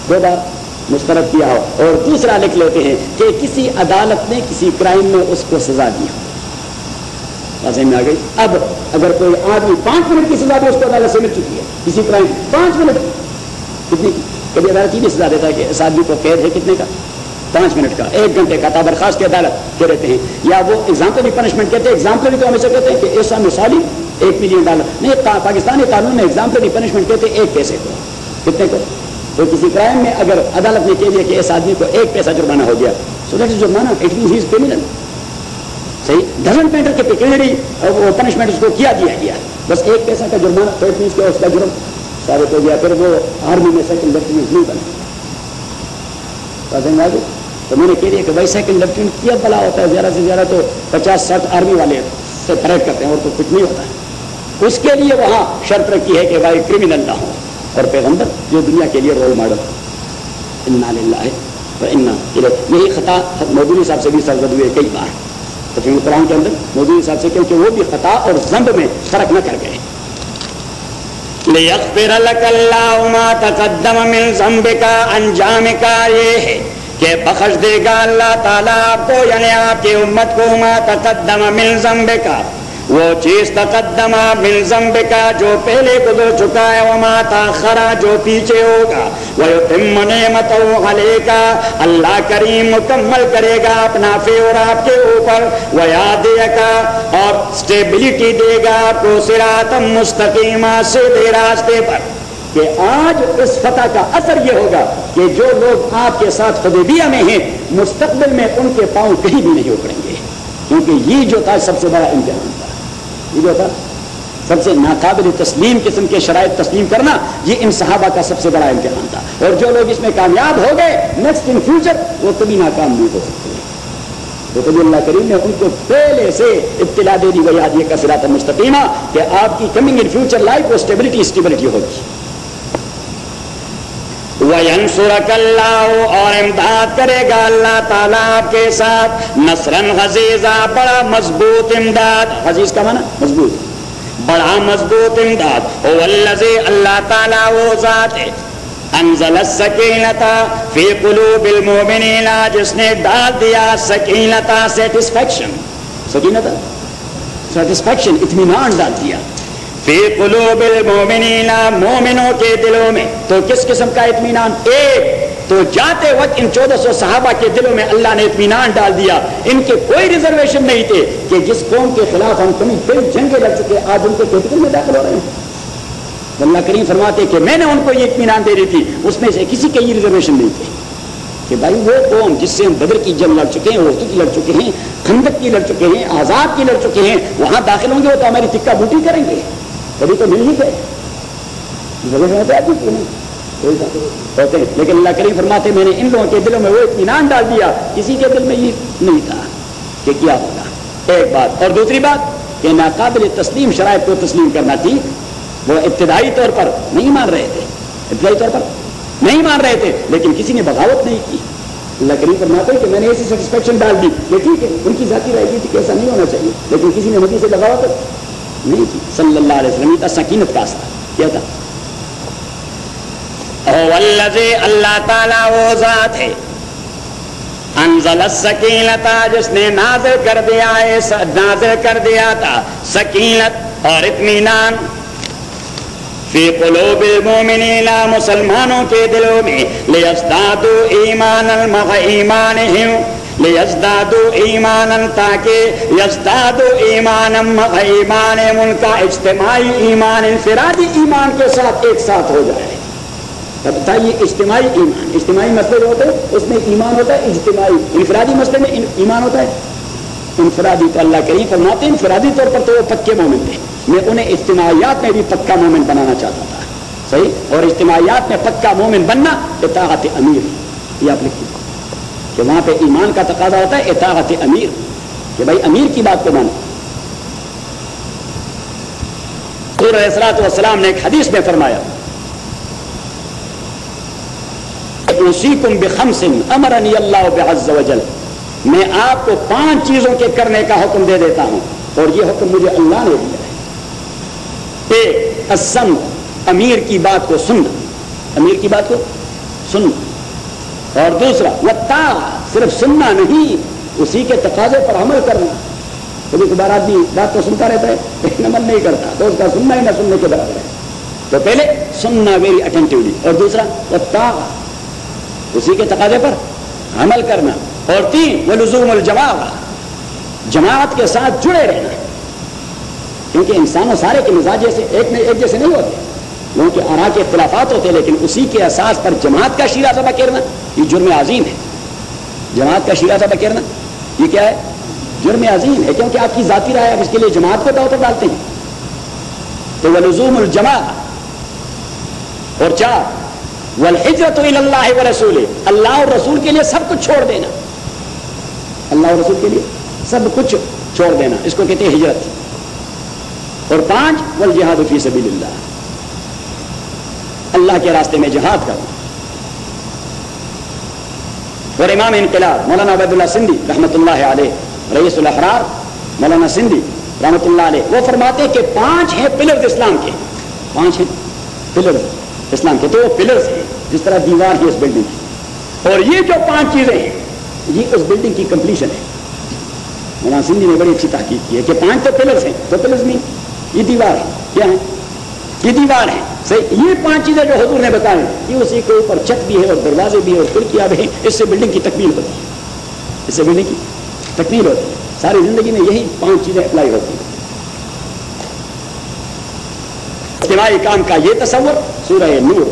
दो बार मुस्तरद किया हो। और दूसरा लिख लेते हैं कि किसी अदालत ने किसी क्राइम में उसको सजा दी हो। में आ गई? अब अगर कोई आदमी पाँच मिनट की सजा भी उसको अदालत से मिल चुकी है। किसी क्राइम पाँच मिनट। कितनी की? कभी अदालत ही सजा देता है कि इस आदमी को कैद है कितने का? पाँच मिनट का। एक घंटे का ताबरखास्त की अदालत कह रहते हैं। या वो एग्ज़ाम्पल पनिशमेंट कहते हैं एग्ज़ाम्पल तो हमेशा कहते हैं कि ऐसा मिसाली, एक मिलियन डॉलर नहीं पाकिस्तानी कानून में एग्ज़ाम्पल पनिशमेंट कहते हैं, एक पैसे को। कितने को? तो किसी क्राइम में अगर अदालत ने कह दिया कि इस आदमी को एक पैसा जुर्माना हो गया सो दैट इज़ जुर्माना इट मीन इज़ क्रिमिनल सही? डजन मैटर के पिकनरी वो पनिशमेंट उसको किया, दिया गया बस एक पैसा का जुर्माना तो इट मीन उसका जुर्म साबित हो गया, फिर वो आर्मी में सेकंड लेफ्टिनेंट नहीं बना। तो मैंने कह दिया कि भाई सेकंड लेफ्टिनेंट क्या बला होता है, ज़्यादा से ज़्यादा तो पचास साठ आर्मी वाले से परेड करते हैं, और तो कुछ नहीं होता है। उसके लिए वहाँ शर्त रखी है कि भाई क्रिमिनल ना हो। और पैगंबर, जो दुनिया के लिए रोल मॉडल इन्ना है तो इन्ना यही खता मोदी साहब से भी सरजद हुए कई बार। तो फिर कुरान के अंदर मोदी साहब से क्योंकि वो भी खता और जम्ब में फ़र्क न कर गए तकदम तकद्दम जम्ब का अंजाम का ये है कि बख्श देगा अल्लाह ताला आपको, यानी आपकी उम्मत को मा तकदम मिल जम्बे का वो चीज़ तकदमा मिलजम का, जो पहले गुजर चुका है, वो माता खरा जो पीछे होगा। वह तिम मत का अल्लाह करीम मुकम्मल करेगा अपना फेवर आपके ऊपर। वह का और स्टेबिलिटी देगा आपको सिरातम मुस्तकीमा सीधे रास्ते पर। कि आज इस फतह का असर यह होगा कि जो लोग आपके साथ खुदेबिया में हैं, मुस्तकबिल में उनके पाँव कहीं भी नहीं उखड़ेंगे क्योंकि ये जो था सबसे बड़ा इम्तिहान। था था। सबसे नाकाबिल तस्लीम किस्म के शराय तस्लीम करना, ये इन सहाबा का सबसे बड़ा इम्तहान था। और जो लोग इसमें कामयाब हो गए नेक्स्ट इन फ्यूचर वो कभी नाकाम नहीं हो सकते। तो कभी करीम ने उनको पहले से इब्तला दे दी गई आज ये था मुस्तकीमा, कि आपकी कमिंग इन फ्यूचर लाइफ वो स्टेबिलिटी स्टेबिलिटी होगी। और इमदाद करेगा अल्लाह ताला आपके साथ। नसरन हजीजा, बड़ा मज़बूत इमदाद। हजीज का माना? मज़बूत। बड़ा मज़बूत इमदाद। ओल्लजे अल्लाह ताला वो जात है। अनजल सकीनता फ़ी कुलूबिल मोमिनीना, जिसने डाल दिया सकीनता सेटिस्फेक्शन सकीनत? सेटिस्फैक्शन इतमान डाल दिया। मोमिनों के दिलों में तो किस किस्म का इतमान एक तो जाते वक्त इन चौदह सौ सहाबा के दिलों में अल्लाह ने इतमान डाल दिया। इनके कोई रिजर्वेशन नहीं थे कि जिस कौम के खिलाफ हम कभी कई जंगे लग चुके आज उनके कैपिटल में दाखिल हो रहे हैं। अल्लाह करीम फरमाते कि मैंने उनको ये इतमान दे रही थी, उसमें से किसी के ये रिजर्वेशन नहीं थे। कि भाई वो कौम जिससे हम बदर की जंग लड़ चुके हैं, उर्दू की लड़ चुके हैं खंदक की लड़ चुके हैं, आज़ाद की लड़ चुके हैं, वहाँ दाखिल होंगे, वो तो हमारी तिक्का बूटी करेंगे। कभी तो मिल ही गए होते हैं लेकिन अल्लाह करीम फरमाते मैंने इन लोगों के दिलों में वो इतमान डाल दिया किसी के दिल में ये नहीं था कि क्या होगा। एक बात और दूसरी बात, कि नाकाबिल तस्लीम, शराय को तस्लीम करना थी वो इब्तदाई तौर पर नहीं मान रहे थे। इब्तदाई तौर पर नहीं मान रहे थे, लेकिन किसी ने बगावत नहीं की। अल्लाह करीम फरमाते कि मैंने ऐसी सेटिस्फेक्शन डाल दी। ये ठीक है, उनकी जाती रहेगी थी कि ऐसा नहीं होना चाहिए, लेकिन किसी ने नबी से बगावत नहीं की सल्लल्लाहु अलैहि वसल्लम का सकीनत का असर क्या था? अल्लाह ताला वो जात है। अनजल सकीनता जिसने नाजिल कर दिया है नाजिल कर दिया था। सकीनत और इतमान मुसलमानों के दिलों में लियस्दादु ईमान ईमान लियस्दादु ईमान ताकि यस्दादु ईमान ईमान उनका इज्तमाही ईमान इनफरादी ईमान के साथ एक साथ हो जाए। था इज्तमाही ईमान। इज्तमाही मसले जो होते हैं, उसमें ईमान होता है इज्तमाही इनफरादी मसले में ईमान होता है। इनफरादी तो अल्लाह करीम फरमाते इनफरादी तौर पर तो वो पक्के मोमिन थे। मैं उन्हें इज्तमायात में भी पक्का मोमिन बनाना चाहता था। सही? और इज्तमायात में पक्का मोमिन बनना इताहत अमीर। ये आप लिखिए कि वहाँ पे ईमान का तकाजा होता है इताहत अमीर। कि भाई, अमीर की बात को मानो। सलाम ने एक हदीस में फरमाया उसी कुम अमरनी अल्लाह बेजल मैं आपको पाँच चीज़ों के करने का हुक्म दे देता हूँ, और ये हुक्म मुझे अल्लाह ने दिया असम अमीर की बात को सुनना अमीर की बात को सुनना और दूसरा वत्ता सिर्फ़ सुनना नहीं, उसी के तकाजे पर अमल करना। कभी कभार आदमी बात तो सुनता रहता है, लेकिन अमल नहीं करता तो उसका सुनना ही ना सुनने के बराबर है। तो पहले सुनना वेरी अटेंटिवली और दूसरा वत्ता उसी के तकाजे पर अमल करना। और तीन वलूम जमात जमात के साथ जुड़े रहना। क्योंकि इंसानों सारे के मिजाज जैसे एक एक जैसे नहीं होते। लोगों के आरा के इख्तलाफात होते लेकिन उसी के एहसास पर जमात का शीरा सभा करना, ये जुर्म अजीम है। जमात का शीरा सभा करना, ये क्या है? जुर्म अजीम है, क्योंकि आपकी जाती राय आप इसके लिए जमात को दाव डालते हैं। तो वलूम जमा और चार, वल हिजरत व रसूल अल्लाह और रसूल के लिए सब कुछ छोड़ देना। अल्लाह और रसूल के लिए सब कुछ छोड़ देना, इसको कहते हैं हिजरत। और पाँच, वल जिहाद फ़ी सबील्ला अल्लाह के रास्ते में जिहाद करो। और इमाम इनकलाब, मौलाना अबैदुल्ला सिंधी रहमत रईसुल अहरार, मौलाना सिंधी रहमत वो फरमाते कि पाँच हैं पिलर्स इस्लाम के। पाँच हैं पिलर्स इस्लाम के तो वो पिलर्स हैं, जिस तरह दीवार है उस बिल्डिंग की। और ये जो पाँच चीज़ें हैं, ये उस बिल्डिंग की कंप्लीशन है। मौलाना सिंधी ने बड़ी अच्छी तहकीक की है कि पाँच तो पिलर्स हैं तो पिलर्स नहीं ये दीवार है, क्या है? ये दीवार है। सही, ये पाँच चीज़ें जो हजूर ने बताए कि उसी के ऊपर छत भी है और दरवाजे भी है और खिड़कियाँ भी है। इससे बिल्डिंग की तकमील होती है। इससे बिल्डिंग की तकमील होती है। सारी ज़िंदगी में यही पाँच चीज़ें अप्लाई होती है। इज्तमाही काम का ये तस्वर सूरह नूर।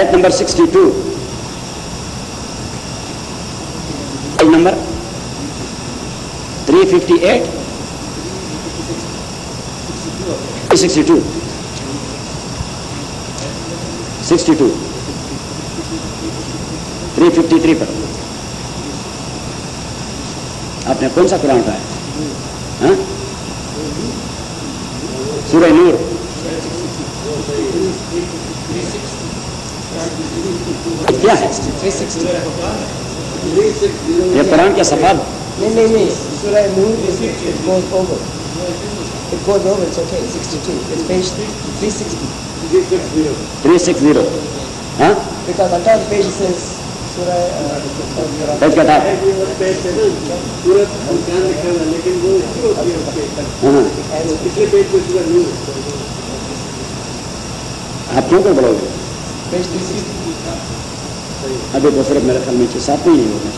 एट नंबर 62 नंबर 358 62 62 353 पर आपने कौन सा कुरान पढ़ा है? सूरह नूर। क्या है? ये कुरान क्या सफ़ा नहीं नहीं नहीं। सूरह नूर It goes over, it's okay. 62. It's page 360. 360. Huh? Because on top of the page it says surah uh, page का था सूरत ध्यान लिखा हुआ है, लेकिन वो इसकी होती है उसके हाँ पिछले पेज पे सूरत नूर आप क्यों कर बोलोगे page 360. अभी तो सिर्फ़ मेरे ख्याल में छह सात में ही नहीं होगा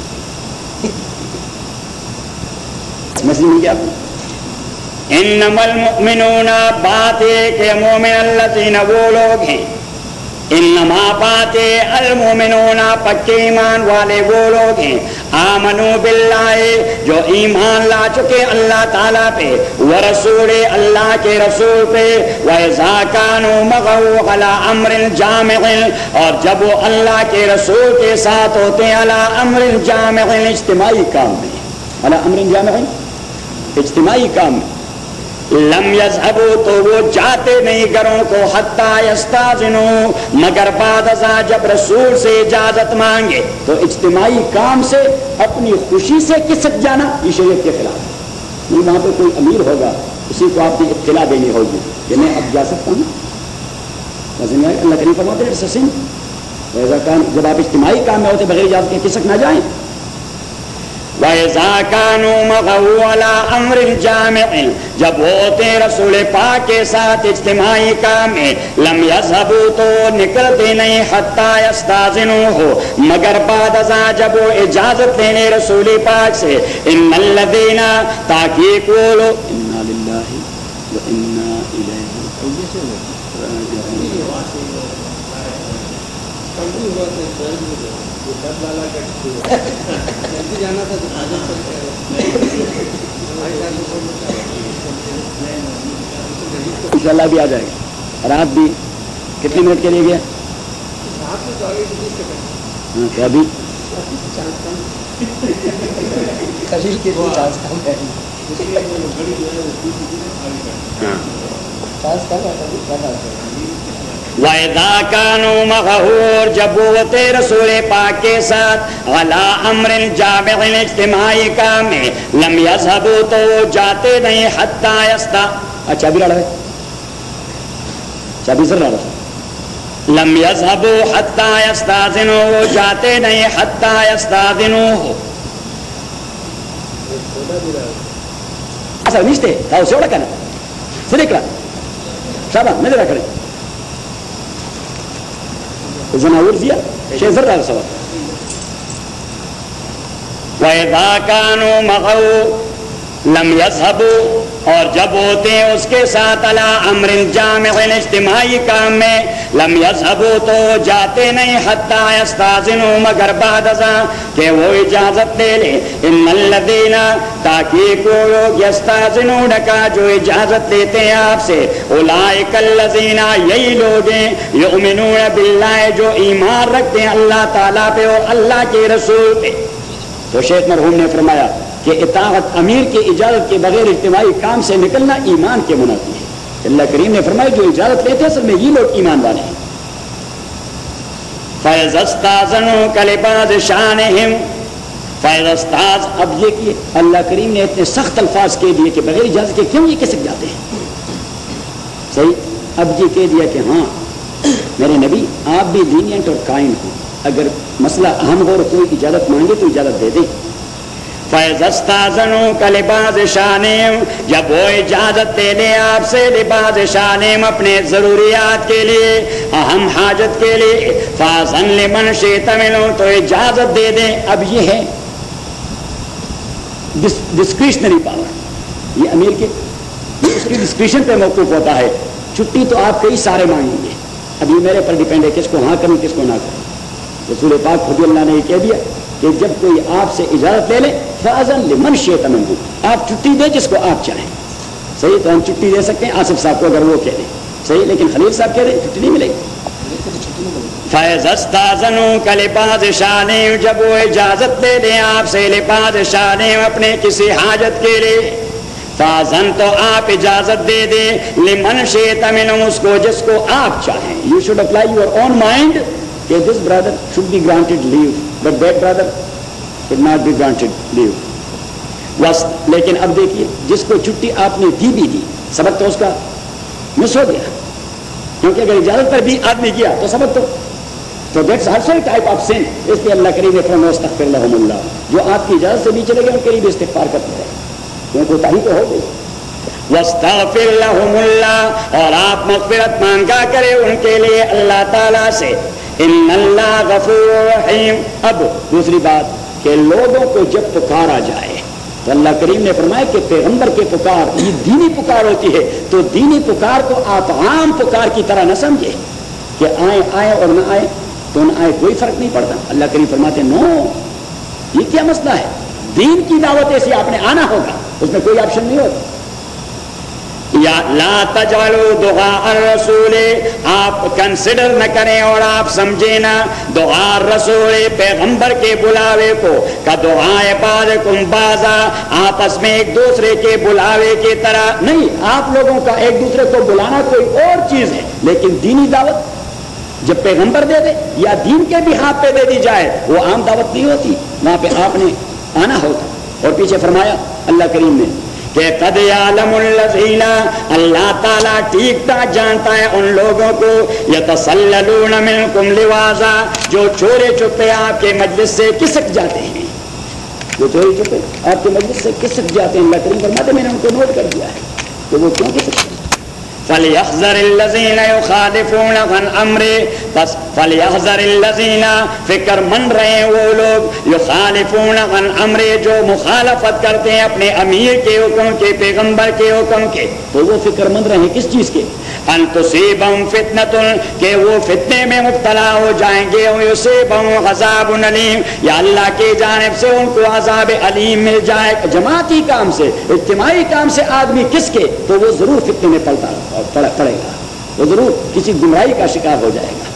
मैसेज मिल गया आपको बात कि मोमिन अल्लजीन वो ईमान वाले वो लोग हैं आमनु बिल्लाए जो ईमान ला चुके अल्लाह ताला पे व रसूल अल्लाह के रसूल पे व जाकानु मगऊ अला और जब वो अल्लाह के रसूल के साथ होते हैं अला अम्र जामिल इज्तिमाई काम में अला अम्र जामिल इज्तिमाई काम में लम यजहबू तो वो जाते नहीं घरों को हत्ता मगर बाद जब रसूल से इजाज़त मांगे तो इज्तिमाई काम से, अपनी खुशी से किसक जाना ये के खिलाफ। नहीं, वहाँ पर कोई अमीर होगा, उसी को आपकी इत्तला देनी होगी कि मैं अब जा सकता हूँ अल्लाह करीम फरमाते जब आप इज्तिमाई काम में होते बगैर इजाज़त के किसक ना जाएँ जामिल जब होते रसूल पाक के साथ इज्तिमाई काम में लम यजहबू तो निकलते नहीं हत्ता यस्ताजिनु हो मगर बाद जब वो इजाज़त लेने रसूल पाक से इन्नल्लज़ीना ताकि कभी हुआ था में जो लाला हुआ जल्दी जाना था तो चल तो इंशाल्लाह भी आ जाएगा। रात भी कितने मिनट के लिए गया साथ में तो आगे बीस सेकंड हाँ, तो अभी। खलील के लिए चांस कम है। है। चांस कम है वैदा कानू मगहूर, जब वो रसूल पाक के साथ अला अम्र जामिल इज्तिमाई काम में लम यजहबू तो जाते नहीं हत्ता यस्ता। अच्छा चाबी रहा है। चाबी सर लम यजहबू हत्ता यस्ताजिनु वो जाते नहीं हत्ता यस्ताजिनु हो असल निश्ते ताऊ से ओळखा ना सिरिकला शाबा नजरा कडे जनावर जिया शेजर रहा सवा वैदा कानू मगऊ लम और जब होते हैं उसके साथ अला अम्र जामिल इज्तिमाई काम में, लम यजहबू तो जाते नहीं, हत्ता मगर बाद अज़ा कि वो इजाज़त ले ले। इन्नल्लज़ीना, ताकि को लोग यस्ताजिनु का जो इजाज़त लेते हैं आपसे। उलाइकल्लज़ीना, यही लोग हैं, युमिनून बिल्लाह, जो ईमान रखते हैं अल्लाह ताला पे और अल्लाह के रसूल पे। तो शेख मरहूम ने फरमाया कि इताहत अमीर की इजाज़त के बगैर इज्तिमाई काम से निकलना ईमान के मुनाफी है। अल्लाह करीम ने फरमाया, जो इजाज़त लेते हैं, असल में ये लोग ईमान वाले हैं अब ये कि अल्लाह करीम ने इतने सख्त अल्फाज कह दिए कि बगैर इजाज़त के क्यों ये किसक जाते हैं? सही, अब ये कह दिया कि हाँ मेरे नबी, आप भी लीनियंट और कायम हो। अगर मसला अहम हो और कोई इजाज़त मांगे तो इजाज़त दे दे। फैजस्ताजनु कलिबाज शानिम जब वो इजाज़त दे ले आपसे लिबाज शानिम अपने जरूरियात के लिए, अहम हाजत के लिए। फाजन लिमन शेतमिलो तो इजाज़त दे दे। अब ये है डिस्क्रिशनरी पावर ये अमीर के उसकी डिस्क्रिप्शन पे मौकूफ होता है। छुट्टी तो आप कई सारे मांगेंगे। अब ये मेरे पर डिपेंड है किसको हाँ करूँ, किसको ना करूँ। रसूल पाक खुद अल्लाह ने यह कह दिया कि जब कोई आपसे इजाज़त ले ले फाजन लिमन शेतमन आप छुट्टी दे जिसको आप चाहें। सही तो हम छुट्टी दे सकते हैं, आसिफ साहब को अगर वो कह दें। सही लेकिन खलील साहब कह दें छुट्टी नहीं मिलेगी। जब वो इजाज़त दे दें आपसे शाने अपने किसी हाजत के लिए। फाजन तो आप इजाज़त दे दे, लिमन शेतमिन उसको जिसको आप चाहें। You should apply your own mind this brother should be granted leave but that brother should not be granted leave बस, लेकिन अब देखिए, जिसको छुट्टी आपने दी भी दी, सबक तो उसका मिस हो गया। क्योंकि अगर इजाज़त पर भी आदमी किया तो सबक तो तो that's also a type of sin इसलिए अल्लाह ने फरमाया जो आपकी इजाज़त से भी चले गए लिए भी करते रहे। क्योंकि ताही तो हो गई। और आप मगफिरत मांगा करें उनके लिए अल्लाह ताला से। अब दूसरी बात कि लोगों को जब पुकारा जाए तो अल्लाह करीम ने फरमाया कि पैगंबर के पुकार ये दीनी पुकार होती है तो दीनी पुकार को आप आम पुकार की तरह न समझे कि आए आए और न आए तो ना आए कोई फ़र्क नहीं पड़ता। अल्लाह करीम फरमाते, नो, ये क्या मसला है? दीन की दावत ऐसी आपने आना होगा, उसमें कोई ऑप्शन नहीं होता। या ला तजालो दुआ रसूल आप कंसिडर न करें और आप समझे ना। दुआ रसूल पैगंबर के बुलावे को, का दुआए बाद बाजा, आपस में एक दूसरे के बुलावे की तरह। नहीं, आप लोगों का एक दूसरे को बुलाना कोई और चीज़ है, लेकिन दीनी दावत जब पैगंबर दे दे, या दीन के भी हाथ पे दे दी जाए, वो आम दावत नहीं होती। वहाँ पे आपने आना होता। और पीछे फरमाया, अल्लाह करीम ने कद अल्लाह ताला ठीक ठाक जानता है उन लोगों को। यतसल्ललून मिनकुम लिवाजा। जो चोरे छुपे आपके मजलिस से किसक जाते हैं। जो चोरी चुपे आपके मजलिस से किसक जाते हैं। अल्लाह करीम मैंने उनको नोट कर दिया है तो वो क्यों किसक फलियहजरल्लजीना युखालिफून अन अमरे बस फलियहजरल्लजीना फ़िक्र मन रहे वो लोग युखालिफून अन अमरे जो मुखालफत करते हैं अपने अमीर के हुक्म के पैगंबर के हुक्म के तो वो फिक्रमंद रहे किस चीज़ के अन तुसीबम फितनतुन के वो फितने में मुब्तला हो जाएँगे युसीबम अजाब अलीम या अल्लाह की जानिब से उनको अजाब अलीम मिल जाए जमाती काम से इज्तमाही काम से आदमी किसके तो वो ज़रूर फितने में पड़ता पड़ेगा। वो ज़रूर किसी गुमराही का शिकार हो जाएगा।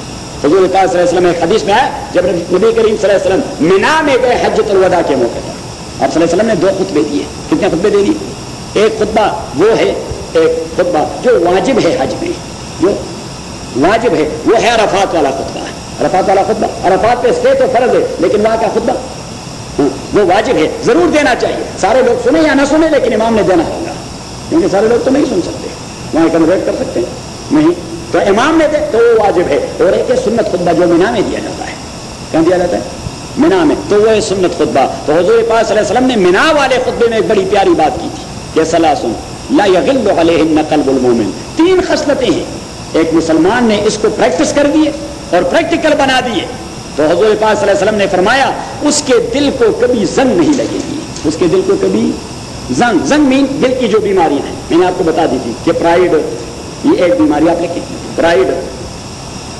हजूर वसल्लम एक हदीस में आया जब नबी करीम वसल्लम मीना में गए हजतुलवदा के मौके पर। आप वसल्लम ने दो खुतबे दिए। कितने खुतबे दे दिए? एक खुतबा वो है, एक खुतबा जो वाजिब है हज में। जो वाजिब है, वो है अरफात वाला खुतबा। अरफात वाला खुतबा, अरफात पे स्टे तो फ़र्ज़ है, लेकिन वहाँ का खुतबा? वो वाजिब है, ज़रूर देना चाहिए। सारे लोग सुने या ना सुने, लेकिन इमाम ने देना होगा। क्योंकि सारे लोग तो नहीं सुन सकते। वहाँ कन्वर्ट कर सकते हैं। नहीं तो इमाम दे तो वो वाजिब है। और एक सुन्नत खुतबा जो मीना में दिया जाता है। कहाँ दिया जाता है? मीना में। तो वो है सुन्नत खुतबा। तो हजूर पाक ने मीना वाले खुतबे में एक बड़ी प्यारी बात की थी कि सलाह सुन। ला तीन खसलतें हैं। एक मुसलमान ने इसको प्रैक्टिस कर दिए और प्रैक्टिकल बना दिए। तो हजूर पाक ने फरमाया, उसके दिल को कभी जंग नहीं लगेगी। उसके दिल को कभी जंग जंग मीन दिल की जो बीमारियाँ हैं। मैंने आपको बता दी थी कि प्राइड ये एक बीमारी आप लिखी प्राइड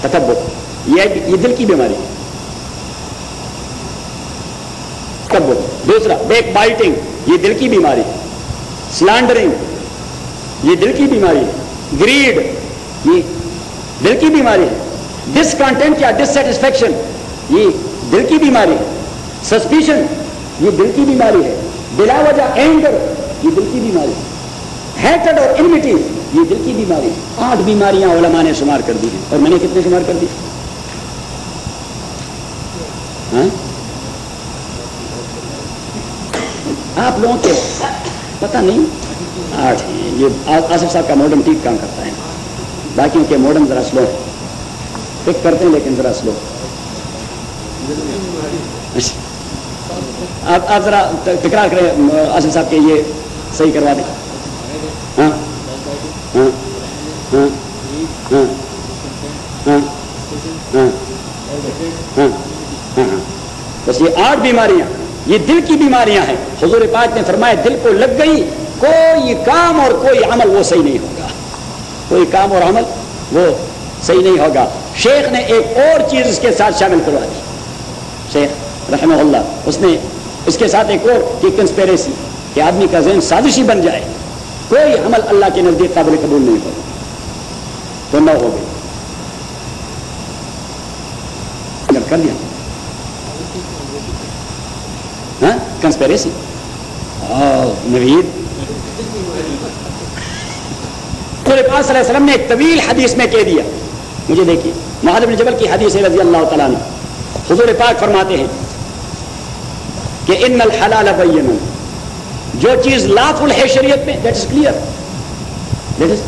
तकब ये ये दिल की बीमारी है। तकब दूसरा बैक बाइटिंग ये दिल की बीमारी स्लैंडरिंग ये दिल की बीमारी है। ग्रीड ये दिल की बीमारी है। डिसकंटेंट या डिससेटिस्फेक्शन ये दिल की बीमारी है। सस्पिशन ये दिल की बीमारी है। बिला वजह एंगर ये दिल की बीमारी। हैटड और इनमिटी ये दिल की बीमारी। आठ बीमारियाँ ओलमा ने शुमार कर दी हैं। और मैंने कितने शुमार कर दी? हाँ? आप लोगों के पता नहीं? आठ ये आसिफ साहब का मॉडर्न ठीक काम करता है। बाकी के मॉडर्न जरा स्लो है पिक करते हैं, लेकिन जरा स्लो आप आप जरा तकरार करें आसिफ साहब के ये सही करवा दें। हाँ? हाँ हाँ। बस ये आठ बीमारियाँ, ये दिल की बीमारियाँ हैं। हजूर पाक ने फरमाया, दिल को लग गई, कोई काम और कोई अमल वो सही नहीं होगा। कोई काम और अमल वो सही नहीं होगा। शेख ने एक और चीज़ इसके साथ शामिल करवा दी। शेख रहमल्ला उसने इसके साथ एक और की कंस्पेरेसी कि आदमी का जहन साजिशी बन जाए। कोई अमल अल्लाह के नज़दीक काबिल कबूल नहीं होगा तो न हो गई कर दिया हाँ? कंस्पेरेसी नवीद। वसल्लम ने एक तवील हदीस में कह दिया। मुझे देखिए। महादेव जबल की हदीस है रज़ी अल्लाह तला हजूर पाक फरमाते हैं कि इन हलाल बैन जो चीज़ लाफुल है शरीयत में that is clear that is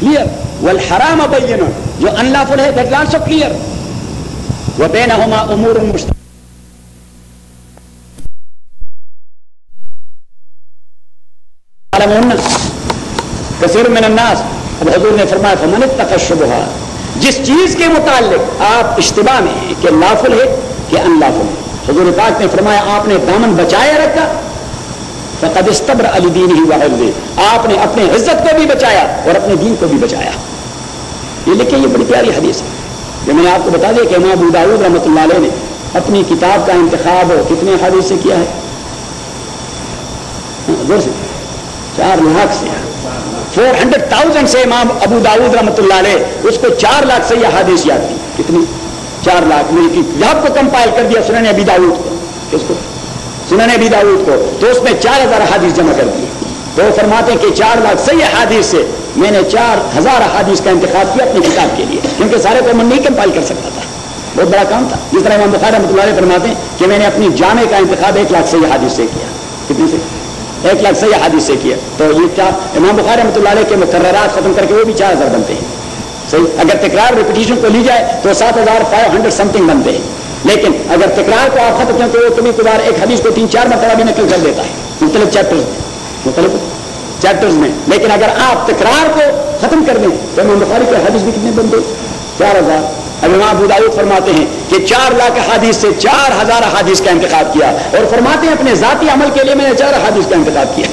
clear वल हराम बैन जो अनलाफुल है दैट आल्सो क्लियर वह बेनहुमा उमूर मुश्त कसीर में नन्नास अब हजूर ने फरमाया फमन तकशुबहा। जिस चीज़ के मुतालिक आप इश्तबा में लाफुल है कि अनलाफुल है। हजूर पाक ने फरमाया आपने दामन बचाए रखा। फ़कद अली दीन ही वाहदे आपने अपने इज़्ज़त को भी बचाया और अपने दीन को भी बचाया। ये लिखे ये बड़ी प्यारी हदीस है। ये मैंने आपको बता दिया कि इमाम अबू दाऊद रहमत ने अपनी किताब का इंतखब कितने हदीस से किया है। हाँ, ज़ोर से। चार लाख से। फोर हंड्रेड थाउज़ेंड से इमाम अबू दाऊद रहमत उसको चार लाख से यह हदीस याद थी। कितनी? चार लाख में किताब को कंपाइल कर दिया सुनने अबी दाऊद को। किसको? सुनने अबी दाऊद को। तो उसमें चार हज़ार हादिस जमा कर दिए। तो फरमाते हैं कि चार लाख सही हादिस से मैंने चार हज़ार हादिस का इंतखाब किया अपनी किताब के लिए। क्योंकि सारे को मन नहीं कंपाइल कर सकता था। बहुत बड़ा काम था। जिस तरह इमाम बुखार रहमत फरमाते हैं कि मैंने अपनी जामे का इंतखाब एक लाख सही हादिस से किया। कितने से? एक लाख सही हादिस से किया। तो ये क्या? इमाम बुखार रहमत के मुकर्रात खत्म करके वो भी चार हज़ार बनते हैं। सही? अगर तकरार रिपीटिशन को ली जाए तो सात हज़ार फाइव हंड्रेड समथिंग बनते हैं। लेकिन अगर तकरार को आप खत्म क्योंकि वो कभी कभार एक हदीस को तीन चार मरतबा भी नकल कर देता है। मुख्तलिफ़ चैप्टर्स में, मुख्तलिफ़ चैप्टर्स में। लेकिन अगर आप तकरार को खत्म कर दें तो इमाम बुखारी के हदीस भी कितने बनते चार हज़ार। अब इमाम बुदाऊद फरमाते हैं कि चार लाख हादिस से चार हज़ार हादिस का इंतखाब किया। और फरमाते हैं, अपने जाती अमल के लिए मैंने चार हादिस का इंतखाब किया।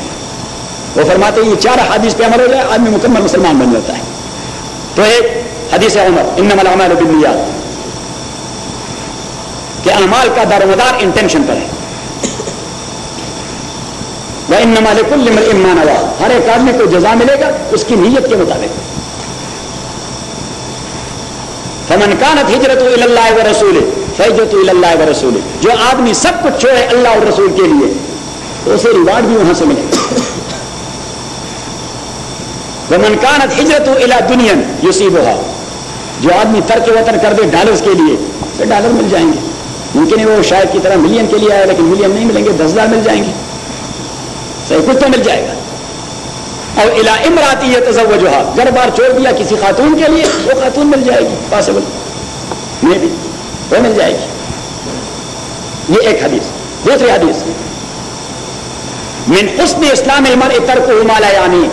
वो फरमाते हैं, ये चार हादिस पे अमल हो जाए, आदमी मुकम्मल मुसलमान बन जाता है। तो एक हदीस उमर इन बिल्लियात कि अमाल का दारोमदार इंटेंशन पर है वह इन नमालिकुल इमान हर एक आदमी को जजा मिलेगा उसकी नीयत के मुताबिक फमन हिजरत व रसूल फैजत व रसूल जो आदमी सब कुछ छोड़े अल्लाह और रसूल के लिए तो उसे रिवार्ड भी वहाँ से मिलेगा वमन हिजरत इला दुनियन युसीबहा। जो आदमी तर्क वतन कर दे डॉलर्स के लिए तो डॉलर मिल जाएँगे। मुमकिन है वो शायद की तरह मिलियन के लिए आया, लेकिन मिलियन नहीं मिलेंगे, दस हज़ार मिल जाएँगे। सही, कुछ तो मिल जाएगा। और इला इमराती है तजवजुहा घर बार छोड़ दिया किसी खातून के लिए, वो खातून मिल जाएगी पॉसिबल मे भी वो मिल जाएगी। ये एक हदीस। दूसरी हदीस। मिन उसन इस्लाम इमर इतर को हिमालय यानी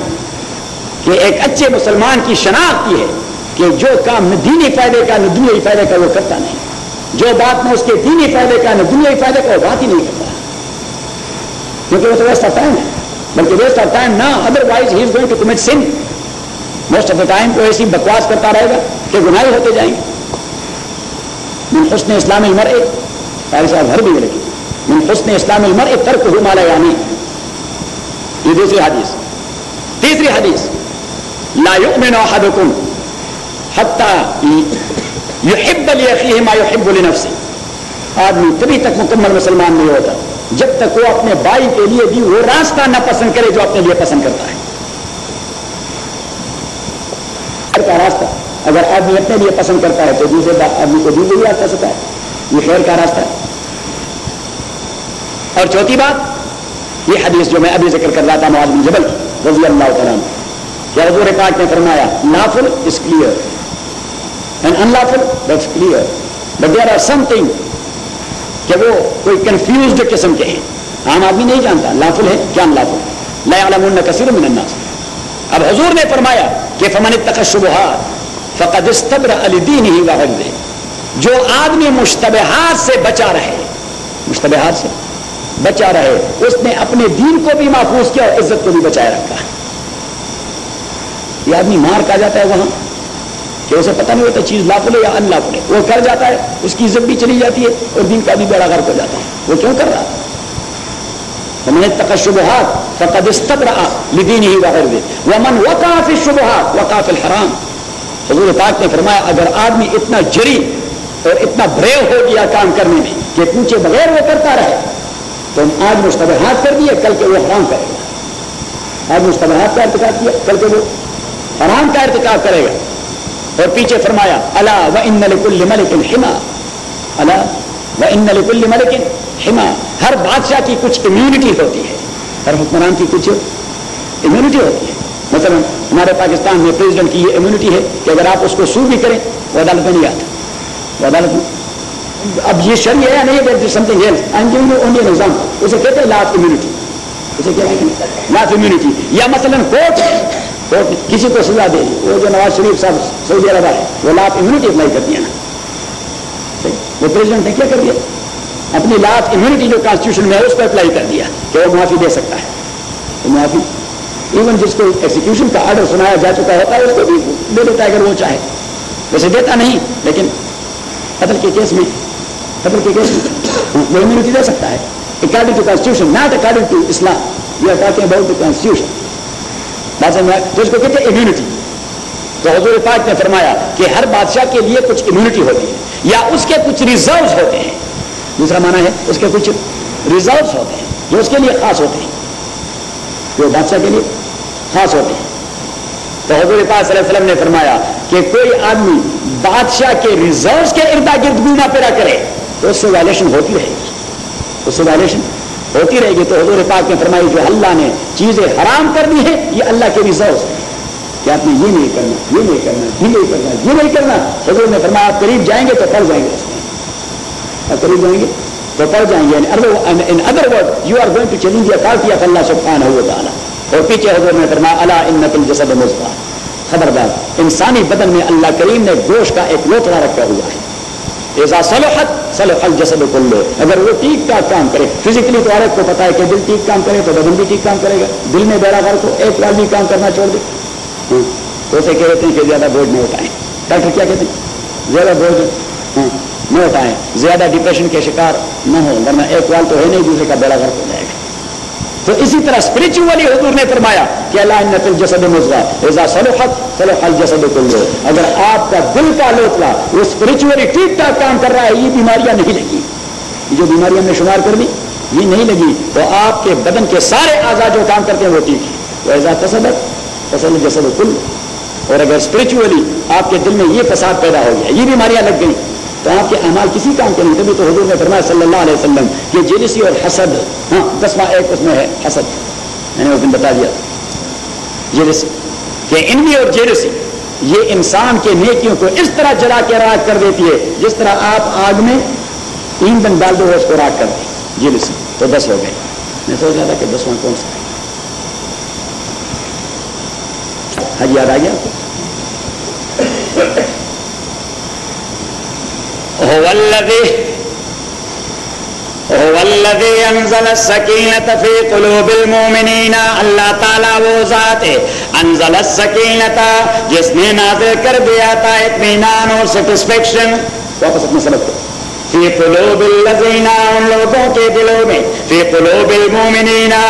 कि एक अच्छे मुसलमान की शनाख्त है कि जो काम न दीनी फ़ायदे का, न दुनिया फ़ायदे का वो करता नहीं। जो बात में उसके दीनी फ़ायदे का, न दुनिया फ़ायदे का, वो बात ही नहीं करता। क्योंकि वो तो वेस्ट ऑफ़ टाइम है। बल्कि वेस्ट ऑफ़ टाइम ना otherwise he is going to commit sin most of the time को ऐसी बकवास करता रहेगा कि गुनाही होते जाएँगे। मिन हुस्न इस्लाम मर सारे साहब हर भी लगी। मिन हुस्न इस्लाम मर एक तर्क हुमाला यानी ये दूसरी हदीस। तीसरी हदीस। ला युमिन अहदुकुम हत्ता युहिब्बल यकीम युहिब्बुल नफ्सी आदमी तभी तक मुकम्मल मुसलमान नहीं होता जब तक वो अपने भाई के लिए भी वो रास्ता ना पसंद करे जो अपने लिए पसंद करता है का रास्ता अगर आदमी अपने लिए पसंद करता है तो दूसरे आदमी को दूसरे भी सकता है ये खैर का रास्ता है और चौथी बात ये हदीस जो मैं अभी ज़िक्र कर रहा था मुआजम जबल की रज़ी अल्लाह तला क्या हजूर पाक ने फरमाया, lawful is clear and unlawful that's clear but there are something कि वो कोई कंफ्यूज किस्म के हैं। आम आदमी नहीं जानता, लाफुल है, क्या अनलाफुल लामुन कसीर मिनन्नास अब हजूर ने फरमाया कि फमन तकशुबहात फ़कद इस्तब्र अलदीन ही वाहद जो आदमी मुश्तबहात से बचा रहे, मुश्तबहात से बचा रहे, उसने अपने दीन को भी महफूज किया और इज़्ज़त को भी बचाए रखा। ये आदमी मार का जाता है वहाँ। कि उसे पता नहीं होता चीज़ लाफुल है या अनलाफुल है वो कर जाता है, उसकी इज़्ज़त भी चली जाती है और दिन का भी बेड़ा गर्क हो जाता है। वो क्यों कर रहा तो मैंने तकशुबहात फ़कद लिदीन ही दे वमन वकाफ शुबहात वकाफ हराम। हजूर पाक ने फरमाया, अगर आदमी इतना जरी और इतना ब्रेव हो गया काम करने में कि पूछे बगैर वो करता रहे तो आज मुश्तबहात कर दिए, कल के वो हराम करेगा। आज मुश्तबहात का इरतकाब किया, कल के वो हराम का इरतकाब करेगा। और पीछे फरमाया, अला व इन नकुल्ल मलिकिन हिमा। अला व इन नकुल्ल मलिकिन हिमा। हर बादशाह की कुछ इम्यूनिटी होती है। हर हुक्मरान की कुछ इम्यूनिटी होती है। मतलब हमारे पाकिस्तान में प्रेसिडेंट की ये इम्यूनिटी है कि अगर आप उसको सू भी करें वो अदालत में नहीं आता वो अदालत में अब ये शरी है या नहीं something else I am giving only an example उसे कहते हैं लाफ इम्यूनिटी उसे कहते हैं लाफ इम्यूनिटी या मसलन, कोर्ट ने किसी को सजा दे, वो जो नवाज़ शरीफ साहब सऊदी अरब है वो लाफ इम्यूनिटी अप्लाई कर दिया ना। वो प्रेसिडेंट ने क्या कर दिया? अपनी लाफ इम्यूनिटी जो कॉन्स्टिट्यूशन में है, उसको अप्लाई कर दिया कि वो माफ़ी दे सकता है। तो माफ़ी इवन जिसको एक्सिक्यूशन का ऑर्डर सुनाया जा चुका होता है, उसको भी दे देता है अगर वो चाहे। वैसे देता नहीं, लेकिन कतल के केस में, कतल के केस में वो इम्यूनिटी दे सकता है। According to constitution not according to Islam you are talking about the constitution समझ तो इसको कहते हैं इम्यूनिटी तो हजूर पाक ने फरमाया कि हर बादशाह के लिए कुछ इम्यूनिटी होती है, या उसके कुछ रिज़र्व होते हैं। दूसरा माना है, उसके कुछ रिज़र्व होते हैं, जो उसके लिए खास होते हैं। जो बादशाह के लिए खास होते हैं। तो हजूर पाक वसल्लम ने फरमाया कि कोई आदमी बादशाह के रिज़र्व के इर्दा गिर्द घूमा फिरा करे तो उससे वायलेशन होती रहेगी। उससे वायलेशन होती रहेगी तो हजूर पाक ने फरमाई जो अल्लाह ने चीज़ें हराम कर दी है, ये अल्लाह के रिज़र्व हैं कि आपने ये नहीं करना, ये नहीं करना, ये नहीं करना, ये नहीं करना। हजूर ने फरमाया करीब जाएँगे तो पड़ जाएँगे करीब जाएँगे तो पड़ जाएँगे। In other word you are going to change the authority of अल्लाह व तआला और पीछे हजूर ने फरमाया, अला इन्नकुल जसद मुज़गा खबरदार, इंसानी बदन में अल्लाह करीम ने गोश का एक लोथड़ा रखा हुआ है। ऐसा सलहत सलह जैसे जसद कुल्लो। अगर वो ठीक ठाक काम करे फिजिकली तो औरत को पता है कि दिल ठीक काम करे तो बदन भी ठीक काम करेगा। दिल में बेड़ा गर्क हो एक बार भी काम करना छोड़ दे। तो उसे कह देते हैं कि ज़्यादा बोझ नहीं उठाएँ। डॉक्टर क्या कहते हैं? ज़्यादा बोझ हाँ, न उठाएँ। ज़्यादा डिप्रेशन के शिकार न हो वरना एक वाल तो है नहीं दूसरे का बेड़ा घर को जाएगा तो इसी तरह स्पिरिचुअली हजूर ने फरमाया कि अल्लाह जसद ऐसा सलोहत सलोहल जसद अगर आपका दिल का लोटला, वो स्पिरिचुअली ठीक ठाक काम कर रहा है, ये बीमारियाँ नहीं लगी। जो बीमारियाँ हमने शुमार कर दी ये नहीं लगी। तो आपके बदन के सारे आज़ाद जो काम करते हैं, वो ठीक है। वो ऐसा तसदत तसल जसद और अगर स्पिरिचुअली आपके दिल में ये फसाद पैदा हो गया, ये बीमारियाँ लग गई तो आपके अमाल किसी काम के नहीं, तभी तो हजूर ने फरमाया सल्लल्लाहु अलैहि वसल्लम कि जेलिसी और हसद हाँ दसवां एक उसमें है, हसद। मैंने उस दिन बता दिया। जेलिसी कि इनवी और जेलिसी, ये इंसान के नेकियों को इस तरह जला के राग कर देती है, जिस तरह आप आग में ईंधन डाल दो, उसको राग कर दे। जेलिसी तो दस हो गए। मैं सोच रहा था कि दसवां कौन सा हाँ? याद आ गया? आपको वल्लदी वल्लदी अनजल सकीनत फ़ी कुलूबिल मुमिनीना अल्लाह ताला वो जात है अनजल सकीनत जिसने नाजिल कर दिया था इत्मीनान और सेटिस्फेक्शन वापस अपने सबक को फ़ी कुलूबिल लजीना उन लोगों के दिलों में फ़ी कुलूबिल मुमिनीना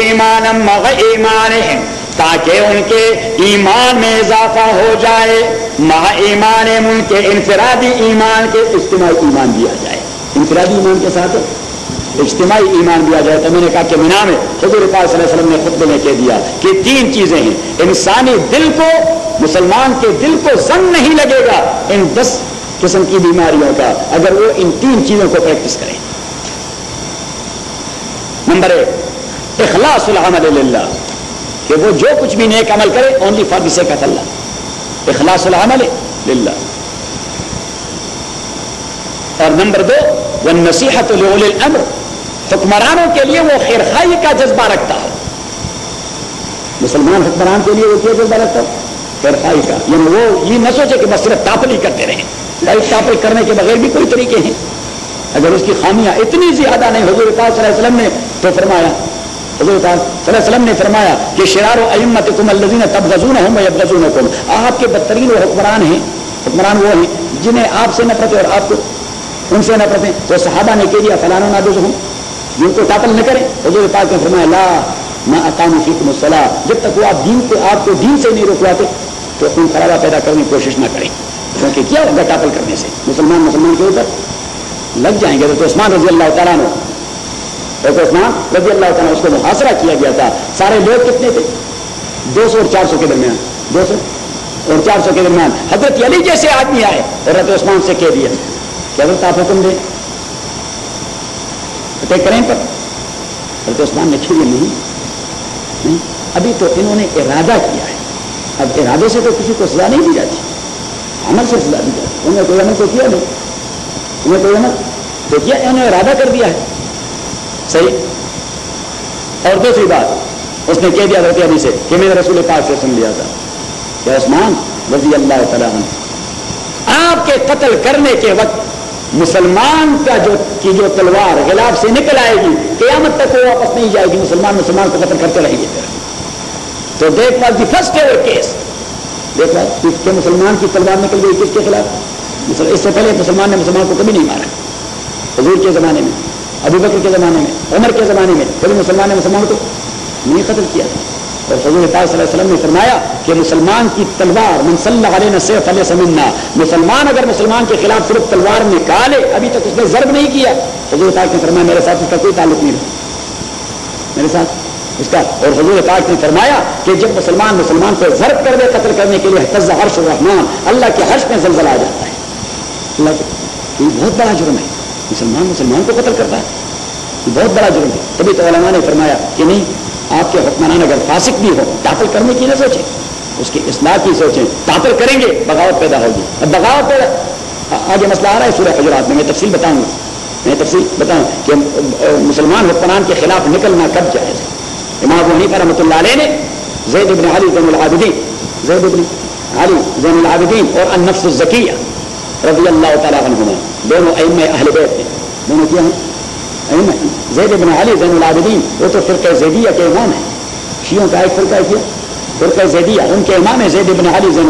ईमानम मग ईमानिहिम ताकि उनके ईमान में इजाफा हो जाए। महा ईमान उनके इनफरादी ईमान के इज्तिमाही ईमान दिया जाए। इनफरादी ईमान के साथ इज्तिमाही ईमान दिया जाए। तो मैंने कहा कि मीना में हजूर वसल्लम ने खुतबे में कह दिया कि तीन चीज़ें हैं। इंसानी दिल को, मुसलमान के दिल को जंग नहीं लगेगा इन दस किस्म की बीमारियों का, अगर वो इन तीन चीज़ों को प्रैक्टिस करें। नंबर एक इखलास कि वो जो कुछ भी नेक अमल करे only for the sake of अल्लाह इखलास अमल लिल्ला और नंबर दो वो नसीहत अमर। हुक्मरानों के लिए वो खैर खाई का जज्बा रखता हो। मुसलमान हुक्मरान के लिए वो क्या जज्बा रखता हो? खैर खाई का। यानी वो ये न सोचे कि बस सिर्फ़ तापली करते रहे। भाई तापल करने के बगैर भी कोई तरीके हैं। अगर उसकी खामियाँ इतनी ज़्यादा नहीं हजूर पाक ने तो फरमाया हजूर ने फरमाया कि शरार अमत तुम अल्लजीन तब गजून हो मैं गजून तुम आपके बदतरीन हुक्मरान हैं, हुक्मरान वो हैं, जिन्हें आपसे नफरत है और आपको उनसे नफरत है तो सहाबा ने कह दिया, फलाना ना हूँ जिनको तातल न करें। हजूर पाक ने फरमाया, ला ना अकाम फीकुम सलाह। जब तक वो आप दीन को, आपको दीन से नहीं रोकवाते तो तुम खराबा पैदा करने की कोशिश ना करें। क्योंकि क्या होगा टापल करने से। मुसलमान मुसलमान के ऊपर लग जाएँगे। तो उस्मान रज़ी अल्लाह तला उस्मान रज़ी अल्लाह तला उसको मुहासरा किया गया था। सारे लोग कितने थे? दो सौ और चार सौ के दरमियान। दो सौ और चार सौ के दरमियान। हज़रत अली जैसे आदमी आए, हज़रत उस्मान से कह दिया कि हज़रत आप हुक्म दें तय करें पर। हज़रत उस्मान ने खिले नहीं अभी तो इन्होंने इरादा किया है। अब इरादे से तो किसी को सजा नहीं दी जाती। अमल से सजा दी जाती। उन्होंने कोई अमल तो किया नहीं। तुम्हें कोई मत देखिए इन्होंने इरादा कर दिया है। सही? और दूसरी बात, उसने कह दिया हज़रत अभी से कि मैंने रसूल पाक से सुन लिया था। कि उस्मान, रज़ी अल्लाह तला आपके कत्ल करने के वक्त मुसलमान का जो, की जो तलवार गिलाफ से निकल आएगी, क्यामत तक वो वापस नहीं जाएगी, मुसलमान मुसलमान को कत्ल करते रहेंगे। तो देख पास दी फ़र्स्ट एवर केस देख कि मुसलमान की तलवार निकल गई किसके खिलाफ? इससे पहले मुसलमान ने मुसलमान को कभी नहीं मारा। हजूर के ज़माने में। अबू बकर के ज़माने में, उमर के ज़माने में, कभी मुसलमान ने मुसलमान को नहीं कत्ल किया। था और हजूर पाकम ने फरमाया कि मुसलमान की तलवार मनसल्ला समन्ना। मुसलमान अगर मुसलमान के खिलाफ सिर्फ़ तलवार निकाले, अभी तक उसने जर्ब नहीं किया। हजूर पाक ने फरमाया, मेरे साथ उसका कोई ताल्लुक नहीं रहा। मेरे साथ इसका और हजूर पाक ने फरमाया कि जब मुसलमान मुसलमान को जर्ब कर दे कत्ल करने के लिए हर्ष रहमान, अल्लाह के हर्ष में जलजला आ जाता है। अल्लाह ये बहुत बड़ा जुर्म है। मुसलमान मुसलमान को कत्ल करता है। ये बहुत बड़ा जुर्म है। तभी तो ने फरमाया कि नहीं, आपके हुक्मरान अगर फासिक भी हो कातल करने की ना सोचे। उसकी इसलाह की सोचें कातल करेंगे, बगावत पैदा होगी। अब बगावत पैदा आगे मसला आ रहा है सूर्य हजरात में, मैं तफसील बताऊँगा। मैं तफसील बताऊँ कि मुसलमान हुक्मरान के खिलाफ निकलना कब जायज़ है। इमाम वनी पर रहमत ने जैद इबन अली जैन जैद इबन अली जैन और अनफ्स रज़ी अल्लाह तुमा दोनों अम अहल बैत हैं। दोनों क्या हैं? अम जैद बिन अली जैन वो तो फिर जैदिया के इमाम है। शियों का एक फिरका किया। फिर जैदिया, उनके इमाम है जैद बिन अली जैन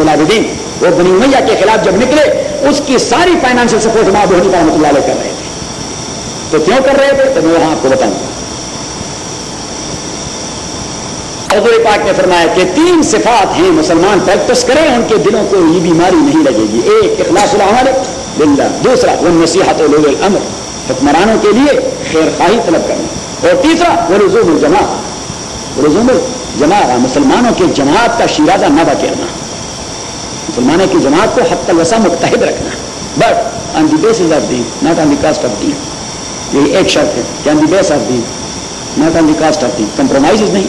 वो बनी मैया के खिलाफ जब निकले, उसकी सारी फाइनेंशियल सपोर्ट इमाम बहनी रहमत कर रहे थे। तो क्यों कर रहे थे? तो मैं वहाँ आपको बताऊँगा हजूर पाक ने फरमाया कि तीन सिफात हैं मुसलमान प्रैक्टिस करें, उनके दिलों को ये बीमारी नहीं लगेगी। एक अखलासमाल बिल्ला दूसरा, वो नसीहत अमर, हुक्मरानों के लिए खैर खाही तलब करना। और तीसरा, वो रजूम जमा रजूम जमा मुसलमानों के जमात का शिराजा न बकेरना मुसलमानों की जमात को हद वसा मुतहद रखना। But on the basis of the not on the caste of the. यही एक शर्त है कि on the base of the not on the caste of the. Compromise नहीं।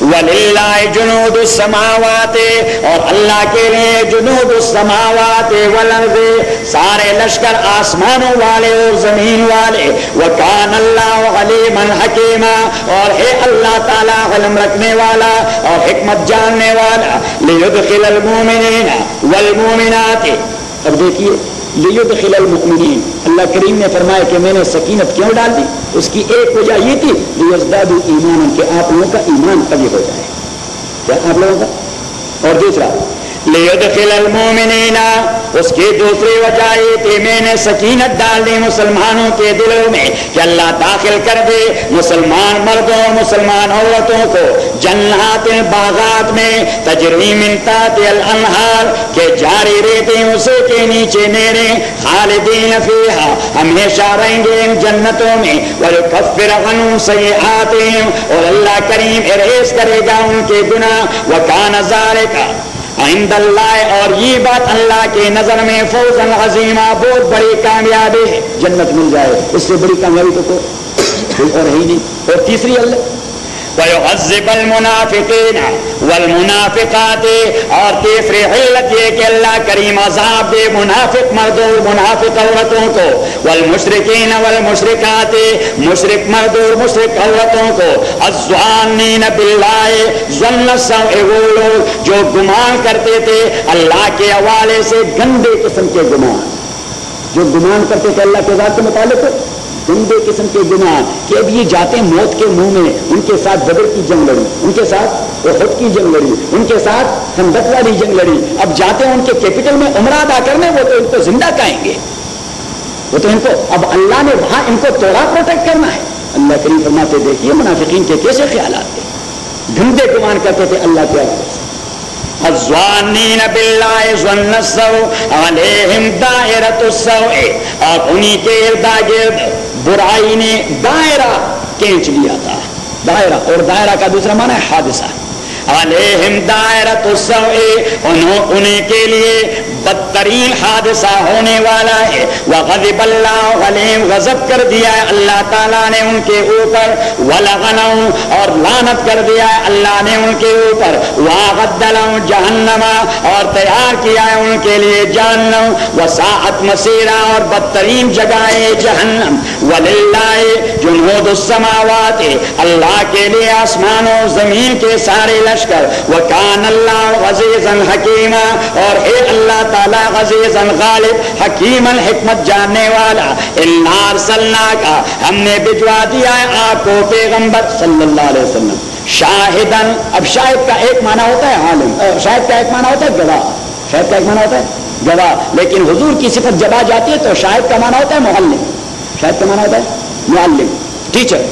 वलिल्लाह जुनूद समावात और अल्लाह के लिए जुनूद समावात वलर्द सारे लश्कर आसमानों वाले और जमीन वाले व कान अल्लाह अलीमन हकीमा और है अल्लाह ताला इल्म रखने वाला और हिकमत जानने वाला लियुदखिल मुमिनीन वल मुमिनात अब देखिए लियुदखिलमिन अल्लाह करीम ने फरमाया कि मैंने सकीनत क्यों डाल दी? उसकी एक वजह ये थी लियजदादू ईमान के आप लोगों का ईमान कभी हो जाए। क्या आप लोगों का? और दूसरा मोमिना उसकी दूसरी वजह ये थी मैंने सकीनत डाल दी मुसलमानों के दिलों में कि अल्लाह दाखिल कर दे मुसलमान मर्दों मुसलमान औरतों को जन्नात बागात में तजरी मिलता अनहार के जारी रहते उसे के नीचे मेरे खालिदीन फीहा हमेशा रहेंगे इन जन्नतों में और फिर सही आते हैं और अल्लाह करीम इरेज करेगा उनके गुना व का नजारे का और ये बात अल्लाह के नज़र में फौजन हजीमा बहुत बड़ी कामयाबी है। जन्नत मिल जाए, उससे बड़ी कामयाबी तो कोई और ही नहीं। और तीसरी अल्लाह वयुअज़िबल मुनाफिकीन वल मुनाफिकात और तीसरी हिल्लत ये कि अल्लाह करीम अजाब दे मुनाफिक मर्दों मुनाफिक औरतों को वल मुशरिकीन वल मुशरिकात मुशरिक मर्दों मुशरिक औरतों को अज़्वानीन बिल्लाह ज़न्न वो लोग जो गुमान करते थे अल्लाह के हवाले से गंदे किस्म के गुमान जो गुमान करते थे अल्लाह के बात गंदे किस्म के गुना कि अब ये जाते मौत के मुँह में, उनके साथ बदर की जंग लड़ी, उनके साथ खुद की जंग लड़ी, उनके साथ खंदक वाली जंग लड़ी। अब जाते हैं उनके कैपिटल में उमरा अदा करने, वो तो इनको ज़िंदा कहेंगे। वो तो इनको, अब अल्लाह ने वहाँ इनको तोड़ा प्रोटेक्ट करना है। अल्लाह करीम फरमाते देखिए मुनाफिकीन के कैसे ख्याल आते गंदे गुमान करते थे अल्लाह के हवाले और उन्हीं के इर्दा गिर्द बुराई ने दायरा खींच लिया था। दायरा और दायरा का दूसरा माना है हादसा। अलहम दायरत उन्हें के लिए बदतरीन हादसा होने वाला है। वह गजब गजब कर दिया है अल्लाह ताला ने उनके ऊपर। वलगनऊ और लानत कर दिया है अल्लाह ने उनके ऊपर। वागदलऊ जहन्नमा और तैयार किया है उनके लिए जहन्नम वसाहत मसीरा और बदतरीन जगह है जहन्नम। वलिल्लाए जुनूदुस्समावात अल्लाह के लिए आसमानों ज़मीन के सारे लश्कर। व कान अल्लाह हकीमा। और हे अल्लाह ताला अजीजन गालिब, हकीमन हिकमत जानने वाला इन्नार सल्ला का हमने भिजवा दिया है आपको पैगंबर सल्लल्लाहु अलैहि वसल्लम। शाहिदन, अब शाहिद का एक माना होता है आलिम शाहिद का एक माना होता है गवाह। शाहिद का एक माना होता है गवाह। लेकिन हुजूर की सिफत जबा जाती है तो शाहिद का माना होता है मोहल्लिम शाहिद का माना होता है मुअल्लिम। टीचर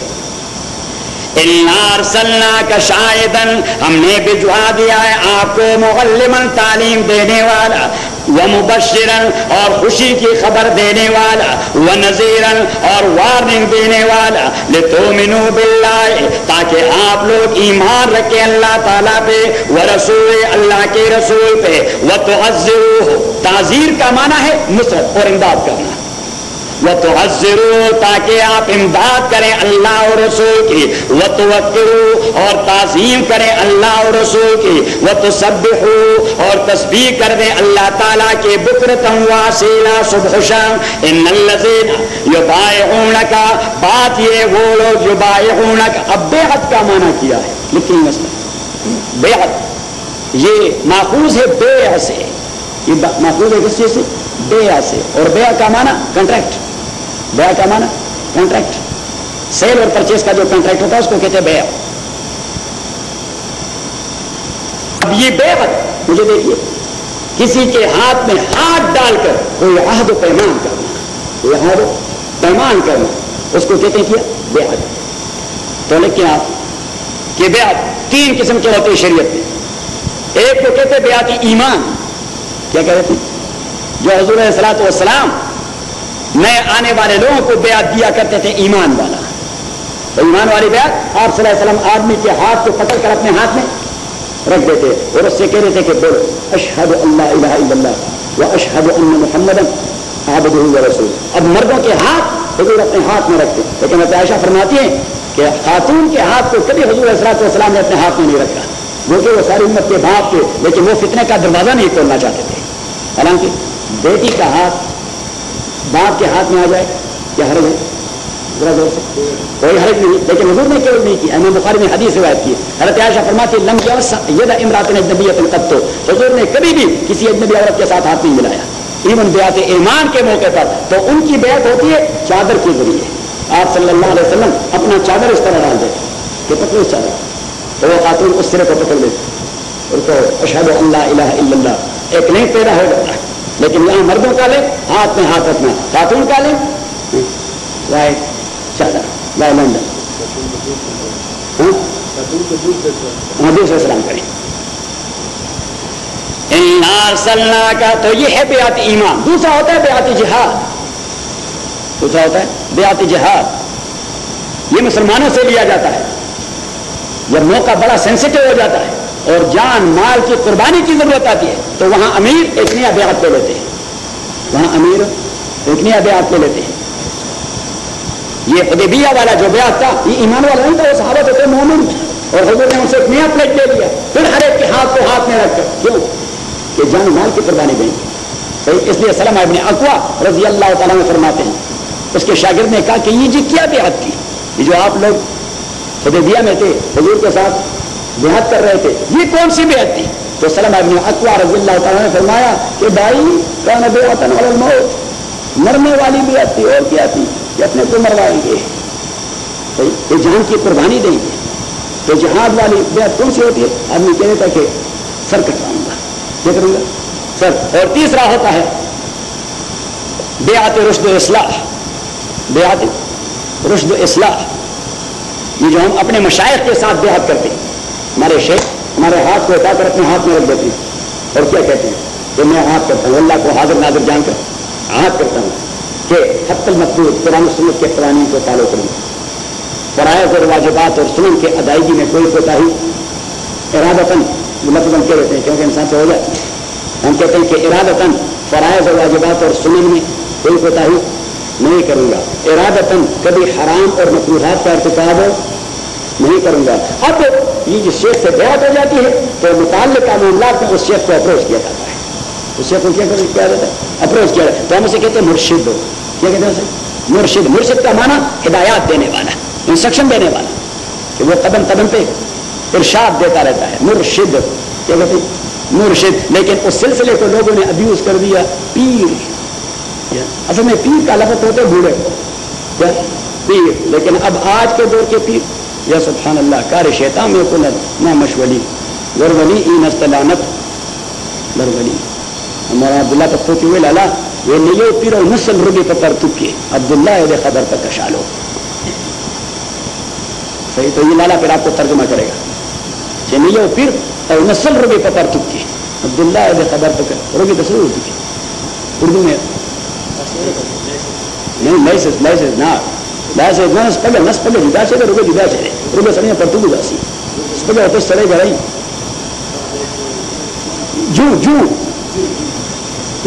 शायदन हमने भिजवा दिया है, आपको मुगलमन तालीम देने वाला, व मुबशरन और खुशी की खबर देने वाला, व नजीरन और वार्निंग देने वाला ले तो मिनू बिल्लाए ताकि आप लोग ईमान रखें अल्लाह ताला पे व रसूल, अल्लाह के रसूल पे, व तो ताजीर का माना है, नुसरत और इमदाद करना वह तो ताकि आप इमदाद करें अल्लाह और रसूल की। वह तो और ताजीम करें अल्लाह और रसूल की। वह तो सब और तस्बीह कर दें अल्लाह ताला के बुकरतम वासीला सुबहशम इन यो बाय का बात ये वो लोग जो बाय का अब बेहद का माना किया है लेकिन बेहद। ये माखूज है बे से। ये माखूज है किस चीज़ से? बेया से। और बेया का माना कंट्रैक्ट बया का माना? कॉन्ट्रैक्ट सेल और परचेज का जो कॉन्ट्रैक्ट होता है, उसको कहते हैं बेया अब ये बेहद मुझे देखिए, किसी के हाथ में हाथ डालकर कोई आहद पैमान करना, कोई आहद पैमान करना, उसको कहते किया? बेहद तो लेकिन आप, कि बेहद तीन किस्म के होते हैं शरीयत में। एक को कहते बेहद ईमान। क्या कहते हैं? जो हजूर सलात वसलाम नए आने वाले लोगों को ब्याज दिया करते थे ईमान वाला। तो ईमान वाली ब्याज आप सलाम आदमी के हाथ को पकड़ कर अपने हाथ में रख देते और उससे कह रहे थे कि बोलो, अशहद अल्लाह अशहद मोहम्मद रसूल अब मर्दों के हाथ हजूर अपने हाथ में रखते। लेकिन मैं आयशा फरमाती है कि खातून के हाथ को कभी हजूर असलाम ने अपने हाथ में नहीं रखा। वो कि वो सारी उम्मत के बाप थे, लेकिन वो फितने का दरवाज़ा नहीं खोलना चाहते थे। हालाँकि बेटी का हाथ बाप के हाथ में आ जाए क्या हर्ज है। कोई हर्ज नहीं, लेकिन हजूर ने केवल नहीं किया इमाम बुखारी में हदीस रिवायत की। हरत आयशा फरमाती, लम यदा इमरात अजनबीत तो हजूर ने कभी भी किसी अजनबी औरत के साथ हाथ नहीं मिलाया। इवन बेत ईमान के मौके पर तो उनकी बेत होती है चादर के ज़रिए। आप सल्लल्लाहु अलैहि वसल्लम अपना चादर इस तरह डाल देते कि पकड़ो चादर। तो वो खातून उस सिरे को पकड़ लेते उनको अशहद अल्लाह एक नहीं पैदा हो जाता है। लेकिन यहाँ मर्दों का ले, हाथ में, हाथ रखना खातून का ले? वाइट चादर वाई लंडन सलाम करें। सलना का तो ये है बेआती ईमान। दूसरा होता है बेआती जिहाद। दूसरा होता है बेआती जिहाद। ये मुसलमानों से लिया जाता है। जब मौका बड़ा सेंसिटिव हो जाता है। और जान, माल की कुर्बानी की ज़रूरत आती है तो वहाँ अमीर नया ब्यात ले लेते हैं। वहाँ अमीर इतनी ब्यात ले लेते हैं। ये उदेबिया वाला जो ब्यात था, ये ईमान वाला नहीं था, वो सहाबत होते मोमिन। और हजूर ने उनसे एक नया प्लेट ले लिया। फिर हर एक के हाथ को हाथ में रखकर, क्यों? कि जान, माल की कुर्बानी गई सही इसलिए सलम इबन अकवा रज़ी अल्लाह तला में फरमाते हैं, उसके शागिर्द ने कहा कि ये जी क्या ब्यात की ये जो आप लोग उदेबिया में थे, हजूर के साथ बेहद कर रहे थे ये कौन सी बेहद थी तो सलम अबन अकवा ने फरमाया कि भाई कौन बेहतन मौत मरने वाली बेहद थी और क्या थी कि अपने को मरवाएँगे ये जान की कुर्बानी देंगे तो जहाद वाली बेहद कौन सी होती है आदमी कहने था कि सर कटवाऊँगा क्या करूँगा सर और तीसरा होता है बेआत रुश्द इसलाह बेआत रुश्द इसलाह ये जो हम अपने मशाइ के साथ बेहद करते हैं हमारे शेख, हमारे हाथ को उठाकर अपने हाथ में रख देते हैं। और क्या कहते हैं? कि मैं हाथ करता हूँ, अल्लाह को हाजिर नाजिर जानकर हाथ करता हूँ कि हत्तल मकबूल, कुरान सुनत के कवानी को फॉलो करूँ। फरायज और वाजिबात और सुनन के अदायगी में कोई कोताही इरादतन मतलब हम कह देते हैं, क्योंकि इंसान से हो जाए हम कहते हैं कि इरादतन, फ़रायज और वाजिबात और सुनन में कोई कोताही नहीं करूँगा। इरादतन कभी हराम और मकरूहात का irtikab नहीं करूँगा। अब जिस शेख से बेहत हो जाती है तो मुताल का मामला में उस शेख को अप्रोच किया जाता है। उस शेख को क्या किया जाता है? अप्रोच किया जाता है। तो हम उसे कहते हैं मुर्शिद। क्या कहते हैं उसे? मुर्शिद। मुर्शिद का माना हिदायत देने वाला इंस्ट्रक्शन देने वाला, कि वो कदम कदम पे इरशाद देता रहता है। मुर्शिद। क्या कहते हैं? मुर्शिद। लेकिन उस सिलसिले को लोगों ने अब्यूज कर दिया। पीर। असल में पीर का लफत होते बूढ़े। को क्या पीर। लेकिन अब आज के दौर के पीर या सुबहान अल्लाह कार शैता में कुनत ना मशवली गरवली ई नस्तलानत गरवली हमारा अब्दुल्ला पत्थर की हुए लाला, वे नहीं पीर और नस्ल रुगे पत्थर तुके अब्दुल्ला ये खबर तक कशालो। सही तो ये लाला फिर आपको तर्जुमा करेगा। चेनियो पीर और नस्ल रुगे पत्थर तुके अब्दुल्ला ये खबर तक रुगे तस्वीर तुके उर्दू में नहीं लाइसेंस लाइसेंस ना।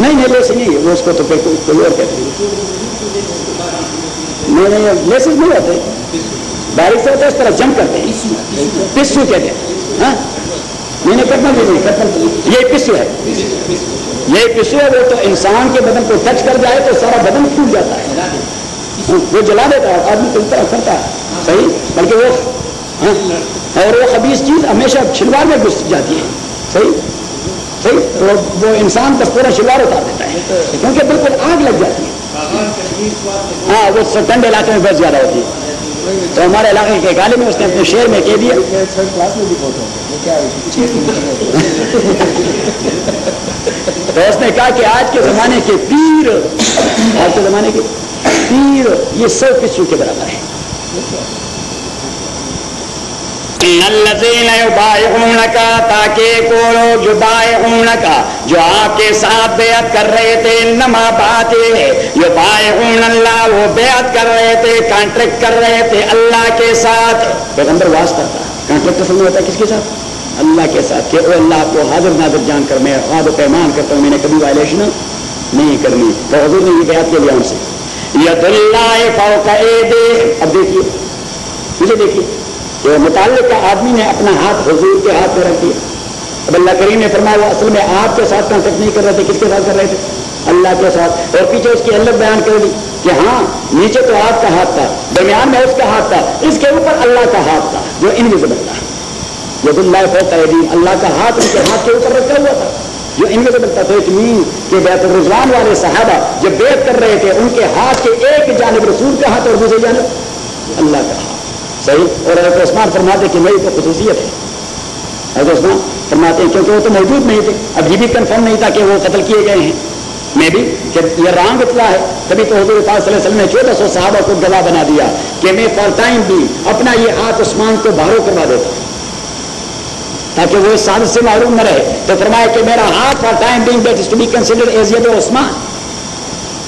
नहीं लेसे नहीं वो उसको तो फिर कोई कोई और कहते हैं नहीं नहीं लेसेस नहीं होते हैं, इस तरह जम करते हैं पिस्सू कहते हैं हाँ? नहीं कटना भी नहीं कटना ये पिस्सू है ये पिस्सू है वो तो इंसान के बदन को टच कर जाए तो सारा बदन फूट जाता हाँ, वो जला देता है आदमी को इस तरह करता है। सही? बल्कि वो हाँ? और वो खबीस चीज़ हमेशा छिलवार में घुस जाती है। सही? सही? तो वो इंसान का पूरा शिलवार उतार देता है। क्योंकि बिल्कुल आग लग जाती है। हाँ वो ठंडे इलाके में बहुत ज़्यादा होती है। तो हमारे इलाके के गाली में उसने अपने शेर में कह दिया। तो उसने कहा कि आज के जमाने के पीर, आज के जमाने के पीर ये सब पिस्सू के बराबर है। का ताकि को लोग युबायूनका जो आपके साथ बेअत कर रहे थे नमा बात ये है। युबायूनल्लाह वो बेअत कर रहे थे कॉन्ट्रैक्ट कर रहे थे अल्लाह के साथ। पैगंबर वास्ता था कॉन्ट्रैक्ट तो समझ होता है किसके साथ? अल्लाह के साथ कि ओ अल्लाह को हाजिर नाजिर जानकर मैं वाद पैमान करता हूँ मैंने कभी वायलेशन नहीं करनी। तो हजूर ने ये बयात के लिए उनसे अब देखिए देखिए मुताल आदमी ने अपना हाथ हजूर के हाथ में रख दिया। अब अल्लाह करीम ने फरमाया असल में आपके साथ कॉन्टेक्ट नहीं कर रहे थे, किसके साथ कर रहे थे? अल्लाह के साथ। और पीछे उसकी अलग बयान कर दी कि हाँ नीचे तो आपका हाथ था, दरमियान में उसका हाथ था, इसके ऊपर अल्लाह का हाथ था, जो इनविजिबल था। फौकदीम अल्लाह का हाथ उनके हाथ के ऊपर रखा हुआ था। जो इनविजिबल मीन कि बैतुल रिजवान वाले सहाबा जब बेत कर रहे थे, उनके हाथ के एक जानब रसूल का हाथ और दूसरी जानब अल्लाह का हाथ। सही? और हज़रत उस्मान फरमाते कि मेरी तो खसूसियत है। हज़रत उस्मान फरमाते हैं, क्योंकि वो तो मौजूद नहीं थे। अब ये भी कन्फर्म नहीं था कि वो कत्ल किए गए हैं। मैं भी कि ये रांग इतला है, तभी तो हजूर वसल्लम ने चौदह सौ साहबा को गवाह बना दिया कि मैं फॉर टाइम भी अपना ये हाथ उस्मान को बाहरों करवा देता। ताकि वो इस से मालूम न रहे। तो फरमाया कि मेरा हाथ for time being that is to be considered as यद उस्मान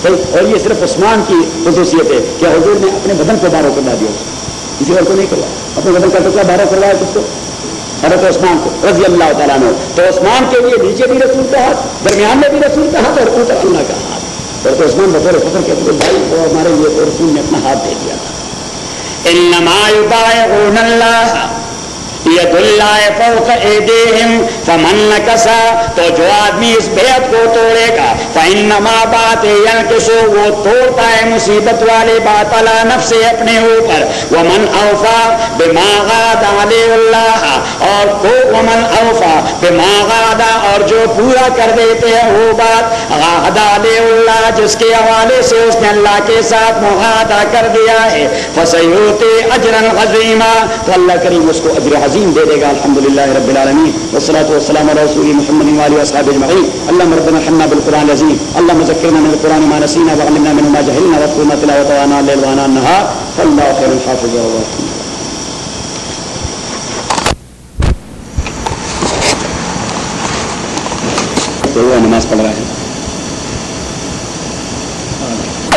तो और ये सिर्फ़ उस्मान की खसूसियत है कि हजूर ने अपने बदन को बारह करवा दिया। किसी और को नहीं करवाया। अपने बदन का टुकड़ा बारह करवाया किसको हज़रत उस्मान को रज़ी अल्लाह तला ने तो उस्मान के लिए नीचे भी रसूल का हाथ, दरमियान में भी रसूल का हाथ और ऊपर अल्लाह का हाथ। और तो उस्मान बतौर फकर के अपने भाई को हमारे लिए रसूल ने अपना हाथ दे दिया था। तो जो आदमी इस बेहद को तोड़ेगा, फइन्नमा बात यनकसो वो तोड़ता है मुसीबत वाले बात अला नफ्से अपने ऊपर। वमन औफा बिमागाद अल्लाह और को वमन औफा बिमागादा और जो पूरा कर देते हैं वो बात अल्लाह जिसके हवाले से उसने अल्लाह के साथ मुहादा कर दिया है। फसयोते अजरन अजीमा तो अल्लाह करीम उसको अजर अजीम दे देगा अल्हम्दुलिल्लाह रब्बिल आलमीन वस्सलातु वस्सलामु अला रसूली मुहम्मद व आलिहि वसहबि अजमईन अल्लाहुम्मा रब्बना हन्ना बिल कुरान अजीम अल्लाहुम्मा ज़क्किरना मिनल कुरान मा नसीना व अल्लिमना मिन्हु मा जहलना वज़कुरना तिलावतहु आना अल-लैल व आना अन-नहार फल्लाहु खैरुल हाफ़िज़ व हुवा तो वो नमाज पढ़ रहा है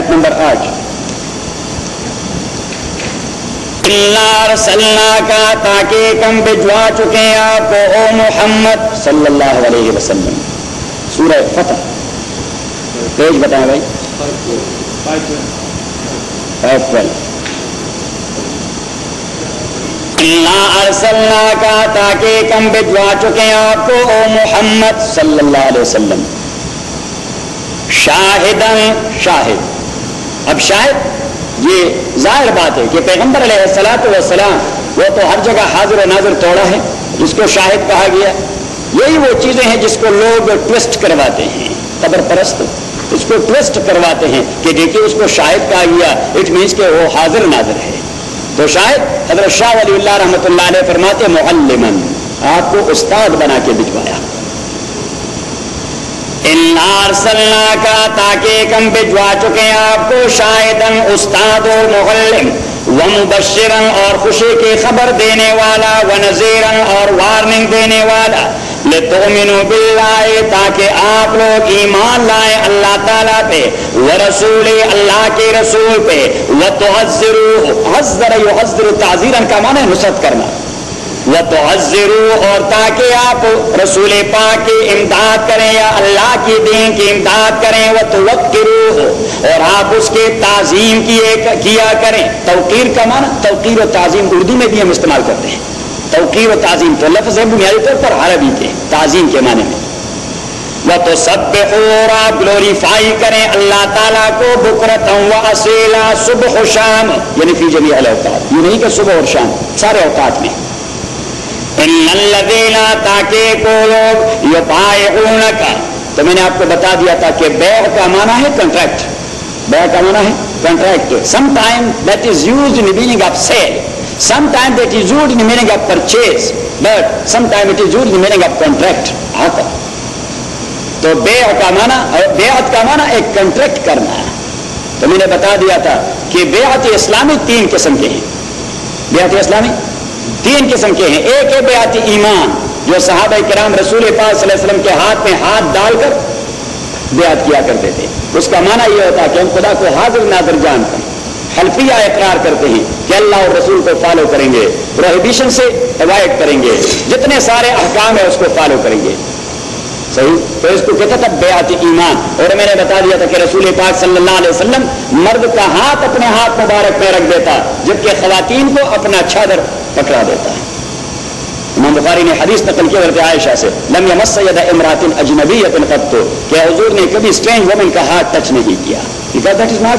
आयत नंबर आठ। सल्ला का ताकि कम भिजवा चुके हैं आपको, ओ मोहम्मद, सल्लल्लाहु अलैहि वसल्लम। सूरह फतह। पेज बताएँ भाई। फाइव ट्वेल्व अरसल्ला का ताकि कम भिजवा चुके हैं आपको, ओ मोहम्मद, सल्लल्लाहु अलैहि वसल्लम। शाहिदन शाहिद। अब शाहिद ये ज़ाहिर बात है कि पैगंबर सलाम वो तो हर जगह हाजिर नाजिर तोड़ा है, जिसको शाहिद कहा गया। यही वो चीज़ें हैं जिसको लोग ट्विस्ट करवाते हैं कबर परस्त उसको ट्विस्ट करवाते हैं कि देखिए उसको शाहिद कहा गया इट मीन्स के वो हाजिर नाजिर है। तो शायद हज़रत शाह वली रहमत फरमाते मोहल्लिमन आपको उस्ताद बना के भिजवाया सल्ला का ताकि कम भिजवा चुके आपको शायदन उस्ताद मोहल्लिम व मुबशरन और खुशी की खबर देने वाला व नजीरन और वार्निंग देने वाला। ले तो बिल्लाए ताकि आप लोग ईमान लाए अल्लाह ताला पे, व रसूल अल्लाह के रसूल पे, व तो हजरू हजर ताजीरन का माना नुसरत करना। व तो और ताकि आप रसूल पाक की इमदाद करें या अल्लाह की दीन की इमदाद करें व तो और आप उसके ताजीम किए किया करें। तवकीर का माना तवकीर और ताजीम उर्दू में भी हम इस्तेमाल करते हैं। तोकीर और ताजीम तो लफ्ज है बुनियादी तौर पर, अरबी के, ताजीम के माने में। वह तो सब और आप ग्लोरीफाई करें, अल्लाह ताला को बुकरत व असीला सुबह शाम, यानी फ़ी जमी अवकात ये नहीं कि सुबह और शाम, सारे अवकात में। लदीना ताकि को लोग ये पाए का तो मैंने आपको बता दिया था कि बैग का माना है कंट्रैक्ट बैग का माना है contract some time that is use in meaning of sale time that is use in meaning of purchase but time it is use in meaning of contract आता। तो बे का माना बेहत का माना एक कंट्रैक्ट करना है। तो मैंने बता दिया था कि बेहत इस्लामी तीन किस्म के हैं। बेहत इस्लामी तीन किस्म के हैं। एक है बेआती ईमान, जो साहब कराम रसूल पाक के हाथ में हाथ डालकर बेहद किया करते थे। उसका माना यह होता कि हम खुदा को हाजिर नाजिर हैं हल्फिया इकरार करते हैं कि अल्लाह और रसूल को फॉलो करेंगे, प्रोहिबिशन से अवॉइड करेंगे। जितने सारे अहकाम है उसको फॉलो करेंगे। सही? तो इसको कहता था बेआती ईमान। और मैंने बता दिया था कि रसूल पाक सल्लल्लाहु मर्द का हाथ अपने हाथ मुबारक में रख देता, जबकि खातन को अपना चादर पकड़ा देता है। इमाम बुखारी ने हदीस नकल किया करते आयशा से, लम यमसद इमरातिन अजनबीयतिन कत्तो। कि हुजूर ने कभी स्ट्रेंज वुमन का हाथ टच नहीं किया? Because that is not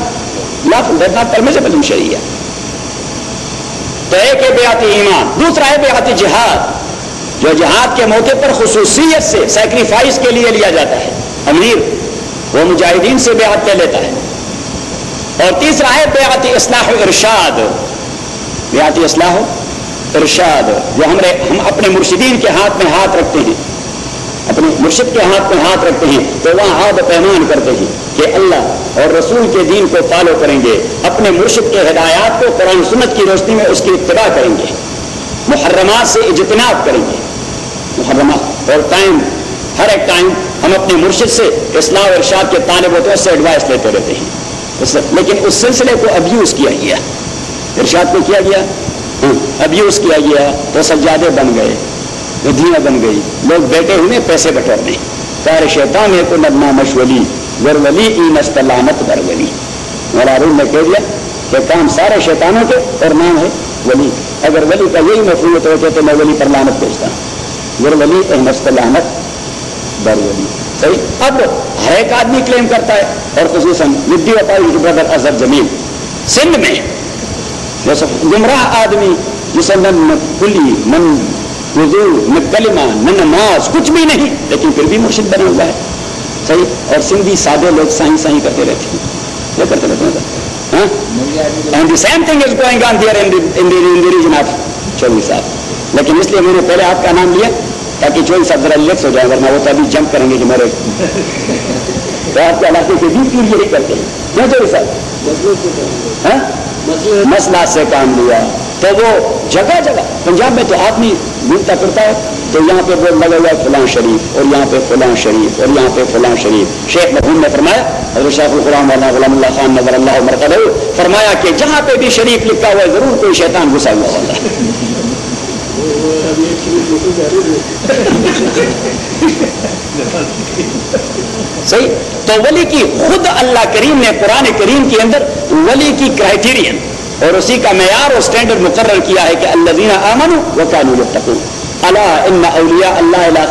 lawful that not permissible in शरीया तो एक है बेआती ईमान, दूसरा है बेआती जिहाद, जो जिहाद के मौके पर खसूसियत से सेक्रीफाइस के लिए लिया जाता है। अमीर, वो मुजाहिदीन से बेहद ले लेता है। और तीसरा है बेहत इसलाह इरशाद। बेहत इसलाह इरशाद, जो हमरे, हम अपने मुर्शिदीन के हाथ में हाथ रखते हैं। अपने मुर्शिद के हाथ में हाथ रखते हैं तो वहाँ आद पैमान करते हैं कि अल्लाह और रसूल के दीन को फॉलो करेंगे, अपने मुर्शिद के हिदायत को कुरान सुन्नत की रोशनी में उसकी इतबा करेंगे, मुहर्रमात से इजतनाब करेंगे। मुहर्रमा और टाइम हर एक टाइम हम अपने मुर्शिद से इस्लाम इर्शाद के तालब होते उससे एडवाइस लेते रहते हैं। लेकिन उस सिलसिले को अब्यूज किया गया। इर्शाद को किया गया। अब्यूज किया गया तो सज्जादे बन गए विधियाँ बन गई। लोग बैठे हुए पैसे बटोरने सारे शैतान है को नदना मशवली गरवली ई नस्तलामत बरवली मलारूम ने कह दिया कि काम सारे शैतानों के और नाम है वली। अगर वली का यही मफूल तो मैं वली पर लानत भेजता हूँ। गुरवली नस्तलानत बरवली सही? अब हर एक आदमी क्लेम करता है। और खसूस विद्यु अपाई ब्रदर अजहर जमील। सिंध में जैसे गुमराह आदमी जिसे न कुली मन वज़ू न कलिमा न नमाज़ कुछ भी नहीं लेकिन फिर भी मुर्शिद बना हुआ है सही और सिंधी सादे लोग साई साई करते रहते हैं क्या करते रहते हैं and same thing is going on here in in the region of चौबीस साहब लेकिन इसलिए मैंने पहले आपका नाम लिया ताकि चोरी साहब जरा रिलैक्स हो जाए, वरना वो तो अभी जंप करेंगे कि मेरे। तो आपके इलाके के बीच पीर यही करते हैं। क्यों चोरी साहब? मसला से काम लिया। तो वो जगह जगह पंजाब में तो आदमी घूमता फिरता है। तो यहाँ पे बोल लगा हुआ फलां शरीफ, और यहाँ पे फलां शरीफ, और यहाँ पे फलां शरीफ। शेख महूम ने फरमाया खान नज़र अल्लाह मरकद फरमाया कि जहाँ पे भी शरीफ लिखा हुआ है, ज़रूर कोई शैतान घुसा हुआ सही? तो वली की खुद अल्लाह करीम ने कुरान करीम के अंदर वली की क्राइटेरियन और उसी का मैार और स्टैंडर्ड मुकर किया है कि अल्लाजीना आमन व कानून अल्लाह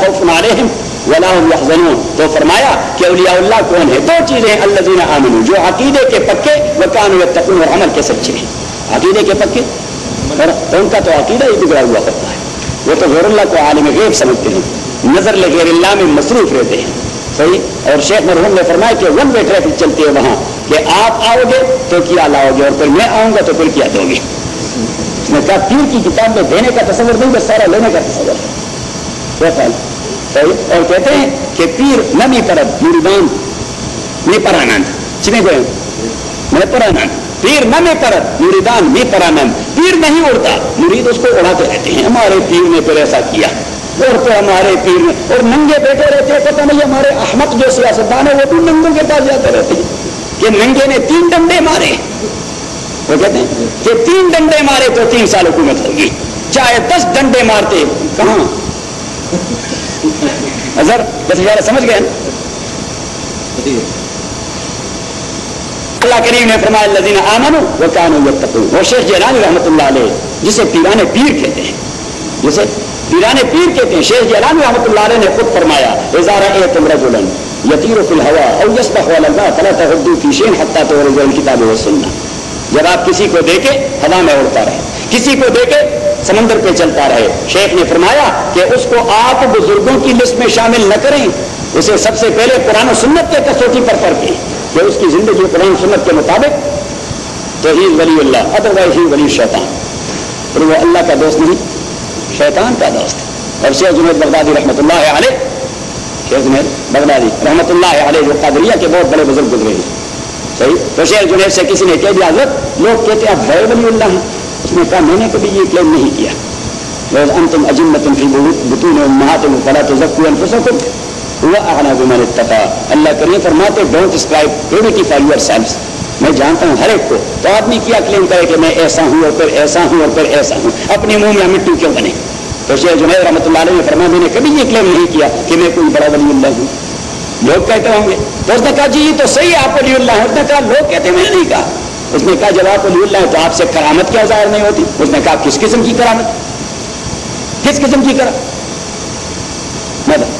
तो फरमाया कि अलिया कौन है? दो चीज़ें अल्लाजीना आमन, जो अकीदे के पक्के व कानून और अमल के सच्चे हैं। अकीदे के पक्के? और उनका तो अकीदा ही बिगड़ा हुआ होता है। वो तो गौरल्ला को आलिम गेब समझते हैं, नज़र लगेरिल्ला में मसरूफ रहते हैं। सही? और शेख मरहूम ने फरमाया कि वन वे ट्रैफ़िक चलती है वहाँ, कि आप आओगे तो क्या लाओगे, और फिर मैं आऊँगा तो फिर क्या दोगे। उसने कहा, पीर की किताब में देने का तस्वर नहीं, बस सारा लेने का तस्वर है। सही? और कहते हैं कि पीर नमी परब मुरीदान निपरानंद चिने गए? पीर न में परत मुरीदान में परानंद पीर नहीं उड़ता। मुरीद उसको उड़ाते रहते हैं। हमारे पीर ने फिर ऐसा किया। और तो हमारे पीर ने और नंगे बैठे रहते हैं। पता नहीं हमारे अहमद जो सियासतदान है, वो भी नंगों के पास जाते रहते हैं। कि नंगे ने तीन डंडे मारे। वो कहते हैं कि तीन डंडे मारे तो तीन साल हुकूमत होगी चाहे दस डंडे मारते कहा? बस समझ गए अल्लाह करीम ने फरमाया वो शेख जैलानी रहमत जिसे पीरान पीर कहते हैं, जिसे पीरान पीर कहते हैं, शेख जैलानी रहमत ने खुद फरमाया तो किताब सुनना। जब आप किसी को देखे, हवा में उड़ता रहे। किसी को देखे, समंदर पे चलता रहे। शेख ने फरमाया कि उसको आप बुज़ुर्गों की लिस्ट में शामिल न करें। उसे सबसे पहले पुराना सुन्नत के कसौटी पर पढ़ कि उसकी ज़िंदगी कुरान सुन्नत के मुताबिक तो ही वली अल्लाह अदरवाइज़ ही वली शैतान। और वो अल्लाह का दोस्त नहीं, शैतान का दोस्त। और शेख जुनेद बगदादी रहमत आले शेख जुनेद बगदादी रहमत आले जो कादरिया के बहुत बड़े बुज़ुर्ग गुजरे हैं। सही? तो शेख जुनेद से किसी ने कह दिया, हज़रत, लोग कहते आप बड़े वली अल्लाह हैं। उसने कहा, मैंने कभी ये क्लेम नहीं किया। रोज अंतम अजिमतन फ़ी बुतून महातुम फला तो जक्कू अनफुसकुम। वह आना गुमन तथा अल्लाह करिए फरमाते don't scribe purity yourselves मैं जानता हूँ हर एक को। तो आदमी क्या क्लेम करे कि मैं ऐसा हूँ और फिर ऐसा हूँ और फिर ऐसा हूँ? अपने मुँह में मिट्टू क्यों बने? तो शेख जुनैद रहमत ने फरमा मैंने कभी ये क्लेम नहीं किया कि मैं कोई बड़ा वली हूँ। लोग कहते होंगे तो उसने कहा, जी, ये तो सही आप वली है। उसने कहा, लोग कहते मैंने नहीं कहा। उसने कहा जब आप वली है तो आपसे करामत क्या ज़ाहिर नहीं होती? उसने कहा, किस किस्म की करामत? किस किस्म की करा मतलब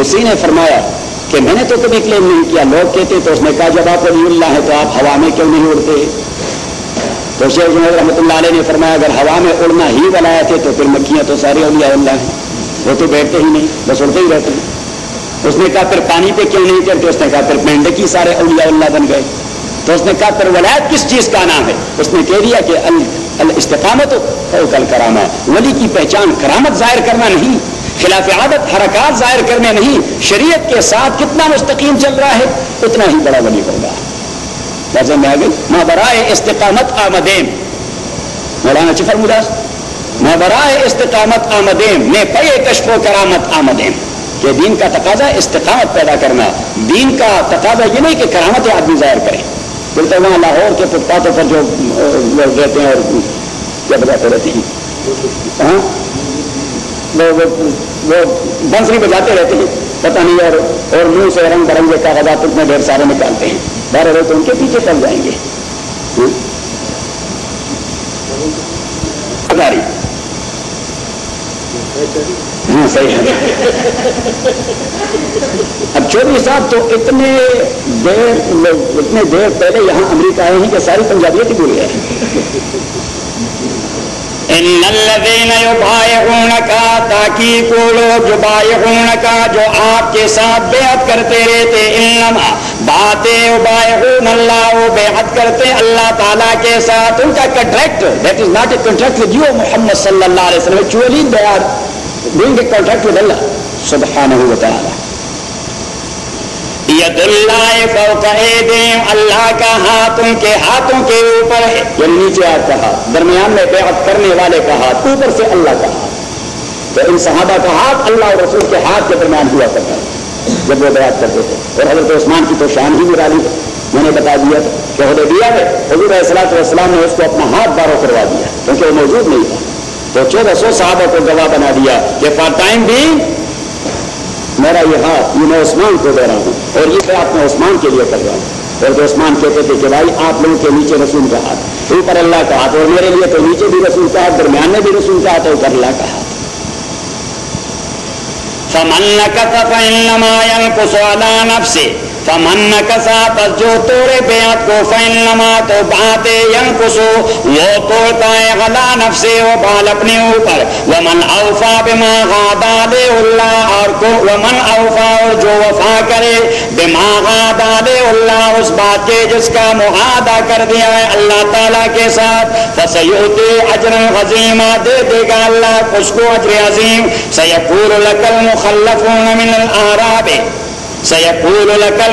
उसी ने फरमाया कि मैंने तो कभी क्लेम नहीं किया लोग कहते तो उसने कहा जब आप वलील्ला है तो आप हवा में क्यों नहीं उड़ते? तो शेख जुनेद रहमत ने फरमाया अगर हवा में उड़ना ही बनाया थे तो फिर मक्खियाँ तो सारी अलिया अल्लाह हैं। वो तो बैठते ही नहीं बस उड़ते ही रहते हैं। उसने कहा फिर पानी पे क्यों नहीं करते उसने कहा फिर मेंढकी सारे अलिया अल्लाह बन गए। तो उसने कहा फिर वलायत किस चीज़ का नाम है? उसने कह दिया कि अल, अल इस्तेकामत कल करामा वली की पहचान करामत ज़ाहिर करना नहीं। खिलाफ आदत, हरकत ज़ाहिर करने नहीं। शरीयत के साथ कितना मुस्तकीम चल रहा है, उतना ही बड़ा वली होगा आगे बराए इस्तकामत आमदेम मौलाना चिफर मुदास बराए इस्तकामत आमदेम पे कशफो करामत आमदेम के दीन का तकाजा, इस्तकामत पैदा करना। दीन का तकाजा ये नहीं कि करामत आदमी ज़ाहिर करे। बोलते तो लाहौर के फुटपाथों पर जो लोग रहते हैं और क्या बताते रहते हैं? हाँ? वो वो वो बंसरी बजाते रहते हैं। पता नहीं और और मुँह से रंग बिरंगे कागजात इतने ढेर सारे निकालते हैं। बारह लोग तो उनके पीछे चल जाएँगे। हाँ सही है। अब चौधरी साहब तो इतने देर इतने देर पहले यहाँ अमेरिका आए हैं कि सारी पंजाबियत ही भूल गए का ताकि को लोग जो बायहून का जो आपके साथ बेहद करते रहते इनमा बातें अल्लाह वो बेहद करते अल्लाह ताला के साथ उनका contract that is not a contract with you Muhammad सल्लल्लाहु अलैहि वसल्लम actually they are doing a contract with Allah सुब्हानहू व तआला। अल्लाह का हाथ उनके हाथों के ऊपर है। ये नीचे आपका हाथ, दरमियान में बेहद करने वाले का हाथ, ऊपर से अल्लाह का हाथ। तो इन सहाबा का हाथ अल्लाह और रसूल के हाथ के दरमियान हुआ करता है, जब वो बयात करते थे। और हज़रत उस्मान की तो शान ही निराली है मैंने बता दिया था कि हदबिया में हजूर असलाम ने उसको अपना हाथ बारो करवा दिया, क्योंकि वो मौजूद नहीं था। तो चौदह सौ साहबों को गवाह बना दिया कि फॉर टाइम भी मेरा ये हाथ, ये मैं उस्मान को दे रहा हूँ, और ये बात मैं उस्मान के लिए कर रहा हूँ। और तो उस्मान कहते थे कि भाई, आप लोगों के नीचे रसूल का हाथ, ऊपर अल्लाह का हाथ, और मेरे लिए तो नीचे भी रसूल का हाथ, दरमियान में भी रसूल का हाथ, और ऊपर अल्लाह का हाथ। फमन कफ़ अला नफ्से। फमन कसा पर जो तोड़े बेअत को फ़ैन नमा तो बाते यंग कुसो वो तोड़ता है गला नफसे वो बाल अपने ऊपर। वमन अवफा बिमा गादाले उल्लाह और को वमन अवफा और जो वफा करे, बिमा गादाले उल्लाह उस बात के जिसका मुआदा कर दिया है अल्लाह ताला के साथ। फसयोते अजर गजीमा दे देगा अल्लाह, उसको अजर अजीम। सयकूल लकल मुखल्लफून मिन आराबे। सयकूल लकल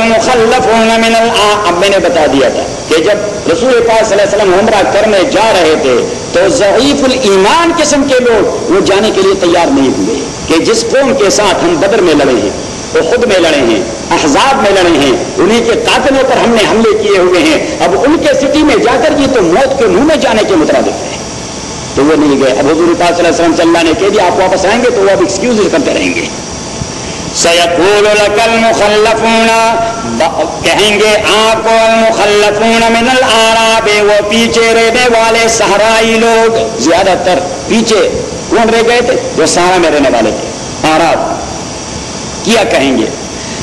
बता दिया था कि जब रसूल पाक उम्र करने जा रहे थे तो ज़ईफुल ईमान किस्म के लोग, वो जाने के लिए तैयार नहीं हुए कि जिस कौम के साथ हम बदर में लड़े हैं वो खुद में लड़े हैं, अहजाब में लड़े हैं, उन्हीं के कातलों पर हमने हमले किए हुए हैं, अब उनके सिटी में जाकर ये तो मौत के मुँह में जाने के मुताबिक है। तो वो नहीं गए। अब हजूर पाक सल्लल्लाहु ने कह आप वापस आएँगे तो वो अब एक्सक्यूज करते रहेंगे। सयकूल मुखल्लफूना कहेंगे आपको मुखल्लफून मिनल आराबे वो पीछे रहने वाले सहराई लोग ज़्यादातर पीछे कौन रह गए थे जो सहारा में रहने वाले थे आराब किया कहेंगे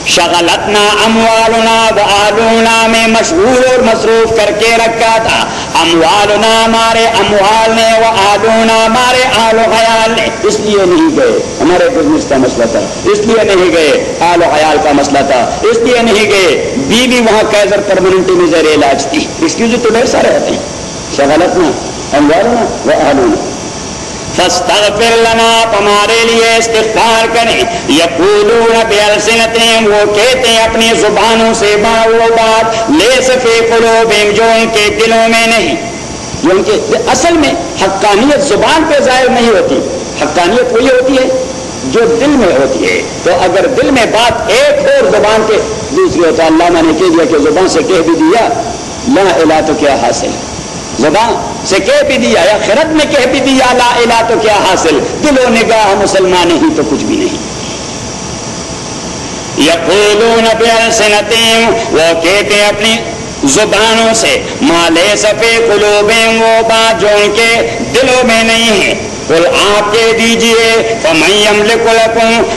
शगलतना अमवालना व आलूना में मशहूर और मसरूफ करके रखा था। अमवालना हमारे अमवाल ने व आलूना हमारे आलो हयाल ने। इसलिए नहीं गए। हमारे बिज़नेस का मसला था। इसलिए नहीं गए। आलो हयाल का मसला था। इसलिए नहीं गए। बीवी वहाँ कैजर परमानेंटी में जर इलाज थी इसकी जो तो ढेर सारे होते हैं शगलतना, अमवालना व आलूना। फस्तगफिर हमारे लिए इस्तिगफार करें। यकूलून बेअलसिनते वो कहते हैं, अपनी जुबानों से वो बात ले सफे कुलूबिम, जो उनके दिलों में नहीं। जो उनके, असल में हक्कानियत ज़ुबान पे ज़ाहिर नहीं होती। हक्कानियत वही होती है, जो दिल में होती है। तो अगर दिल में बात एक और ज़ुबान के दूसरी होता अल्लाह ने कह दिया कि ज़ुबान से कह भी दिया, ला इला तो क्या हासिल? ज़ुबान से कह भी दिया या खिरत में कह भी दिया, ला इला तो क्या हासिल? दिलो निगाह मुसलमान ही तो कुछ भी नहीं। यकूलून वो कहते अपनी जुबानों से, माले सफे कुलों में वो बात जो उनके दिलों में नहीं है। कुल आप कह दीजिए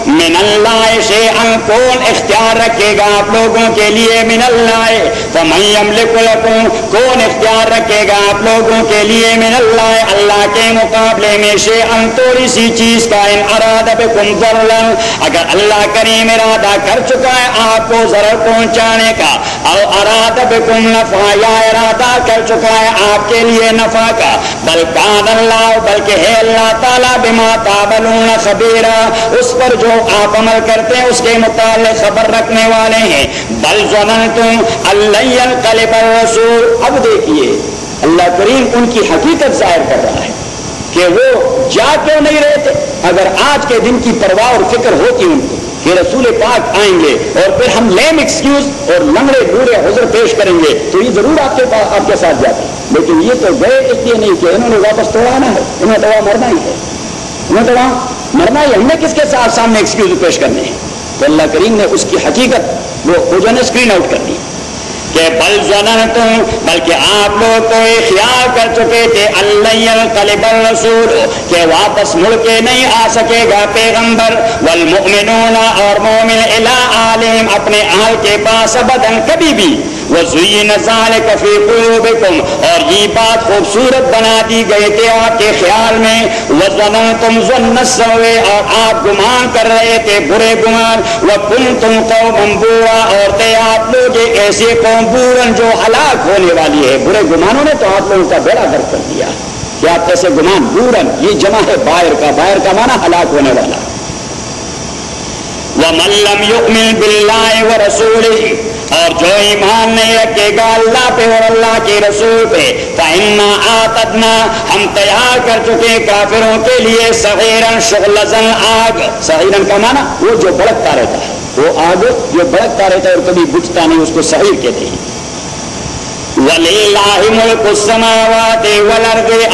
मिनल्लाए से कौन इख्तियार रखेगा आप लोगों के लिए मिनल्लाए फमयमलकुलकुम कौन इख्तियार रखेगा आप लोगों के लिए मिनल्लाए अल्लाह के मुकाबले में से अन थोड़ी सी चीज़ का इन अराद कुम अगर अल्लाह करीम इरादा कर चुका है आपको ज़रूर पहुँचाने का, और अराद कुम नफा, या इरादा कर चुका है आपके लिए नफा का बल्कान अल्लाह बल्कि है अल्लाह ताला बिमा ताबलून खबीरा उस पर जो आप अमल करते हैं, उसके मुताल खबर रखने वाले हैं। बल जनन तुम अल्लाह रसूल। अब देखिए, अल्लाह करीम उनकी हकीकत ज़ाहिर कर रहा है कि वो जा क्यों नहीं रहे थे? अगर आज के दिन की परवाह और फ़िक्र होती उनको कि रसूल पाक आएँगे और फिर हम लेम एक्सक्यूज और लंगड़े बूढ़े हजर पेश करेंगे तो ये ज़रूर आपके पास आपके साथ जाते लेकिन ये तो गए इसलिए नहीं कि इन्होंने वापस तो आना है, इन्हें तो मरना ही है। इन्हें तो मरना ही हमने किसके साथ सामने एक्सक्यूज पेश करने हैं? तो अल्लाह करीम ने उसकी हकीकत, वो जो स्क्रीन आउट कर दी। कि बल जनन तुम बल्कि आप लोग तो ख्याल कर चुके थे अल्लाह के वापस मुड़ के नहीं आ सकेगा पैगंबर। वल मुमिनूना और मोमिन इला आलिम अपने आल के पास अबदन कभी भी। वजीन और ये बात खूबसूरत बना दी गई थे आपके ख्याल में वज़न तुम सवे और आप गुमान कर रहे थे बुरे गुमान। व कुम तुम कौम बुरा और थे आप लोग ऐसे कौम बूरन जो हलाक होने वाली है। बुरे गुमानों ने तो आप लोगों का बेड़ा गर्क कर दिया। कि आप ऐसे गुमान बूरन ये जमा है बायर का। बायर का माना हलाक होने वाला। और जो ईमान नहीं रखेगा अल्लाह पे और अल्लाह के रसूल पे फइन्ना आतदना हम तैयार कर चुके काफिरों के लिए सगीरन शुगलजन आग सगीरन का माना वो जो भड़कता रहता है वो आग जो भड़कता रहता है और कभी बुझता नहीं उसको सहीर कहते हैं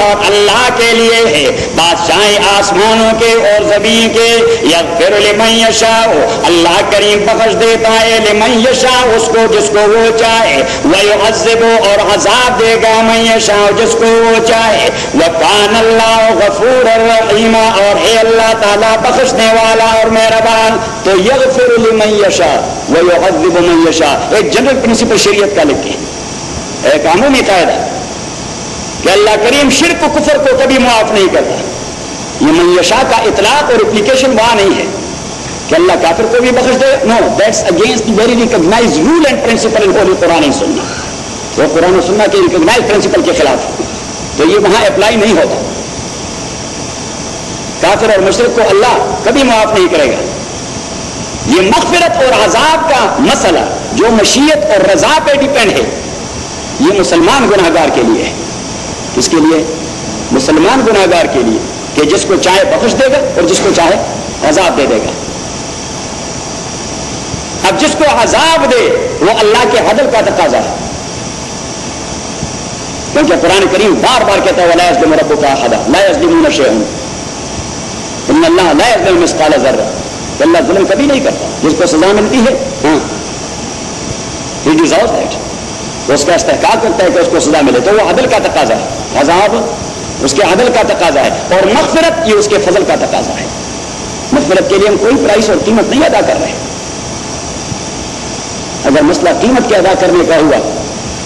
और अल्लाह के लिए है। बादशाह आसमानों के और ज़मीन के। यगफिर लिमन यशाओ अल्लाह करीम बख्श देता है। लिमन यशाओ उसको जिसको वो चाहे। वयुअज़्ज़िबु और अजाब देगा यशाओ जिसको वो चाहे। वकान अल्लाह गफूर रहीमा, और है अल्लाह ताला बख्शने वाला और मेहरबान तो यगफिर लिमन यशा वयुअज़्ज़िबु मन यशा एक जनरल प्रिंसिपल शरीयत का लिखे। एक अमूमी कायदा कि अल्लाह करीम शिरक कुफर को कभी मुआफ नहीं करता। ये मैशा का इतलाक और एप्लीकेशन वहाँ नहीं है। कि अल्लाह काफिर को भी बख्श दे। No that's against very recognize rule and principle in holy Quran सुनना वो कुरान सुनना के रिकॉग्नाइज प्रिंसिपल के खिलाफ तो ये वहाँ अप्लाई नहीं होता। काफिर और मुशरक को अल्लाह कभी मुआफ नहीं करेगा। ये मगफिरत और आजाब का मसला, जो मशीयत और रजा पे डिपेंड है। ये मुसलमान गुनाहगार के लिए है। किसके लिए? मुसलमान गुनाहगार के लिए कि जिसको चाहे बख्श देगा और जिसको चाहे अजाब दे देगा। अब जिसको अजाब दे, वो अल्लाह के हदल का तकाजा है। क्योंकि कुरान करीम बार बार कहता है लाजम रब का हदा लाजलिम शेहन अल्लाह जर्रा। अल्लाह जुल्म कभी नहीं करता। जिसको सजा मिलती है हाँ ही दैट उसका इस्तेकाल करता है कि उसको सजा मिले तो वो अदल का तकाजा है। अजाब, उसके अदल का तकाजा है और मगफरत, ये उसके फजल का तकाजा है। मगफरत के लिए हम कोई प्राइस और कीमत नहीं अदा कर रहे। अगर मसला कीमत के अदा करने का हुआ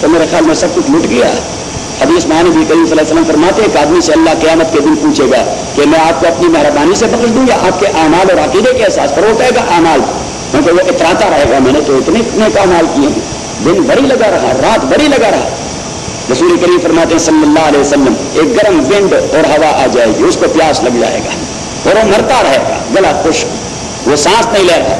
तो मेरे ख्याल में सब कुछ लुट गया। हदीस भी करीम फरमाते एक आदमी से अल्लाह क्यामत के दिन पूछेगा कि मैं आपको अपनी मेहरबानी से बख्श दूँ या आपके अमाल और अकीदे के एहसास पर? वो कहेगा अमाल क्योंकि वो इतराता रहेगा मैंने तो इतने इतने का अमाल किए हैं। दिन बड़ी लगा रहा, रात बड़ी लगा रहा। रसूल करीम फरमाते हैं, सल्लल्लाहु अलैहि वसल्लम, एक गर्म विंड और हवा आ जाएगी, उसको प्यास लग जाएगा और वो मरता रहेगा, गला खुश्क वो सांस नहीं ले रहा।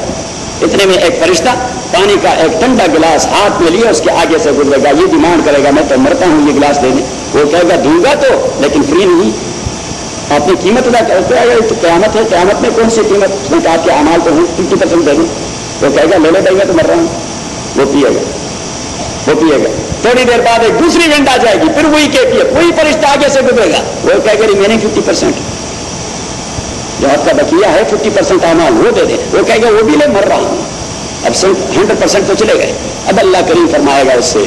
इतने में एक फरिश्ता पानी का एक ठंडा गिलास हाथ में लिया उसके आगे से गुजरेगा, ये डिमांड करेगा, मैं तो मरता हूँ ये गिलास देने। वो कहेगा, दूँगा तो लेकिन फ्री नहीं। अपनी कीमत अदा करते आएगा तो क्यामत है, क्यामत में कौन सी कीमत? उसने कि अमाल तो फिफ्टी परसेंट दे दूँ। वो कहेगा, ले लो भाई, मैं तो मर रहा हूँ। वो पिएगा। वो पिएगा थोड़ी देर बाद एक दूसरी विंड आ जाएगी, फिर वही कैफियत वही फरिश्ता आगे से गुजरेगा। वो कहेगा रिमेनिंग फिफ्टी परसेंट जो आपका बकिया है फिफ्टी परसेंट अमाल, वो दे दे। वो कहेगा, वो भी ले, मर रहा हूँ। अब सिर्फ़ हंड्रेड परसेंट तो चले गए। अब अल्लाह करीम फरमाएगा उससे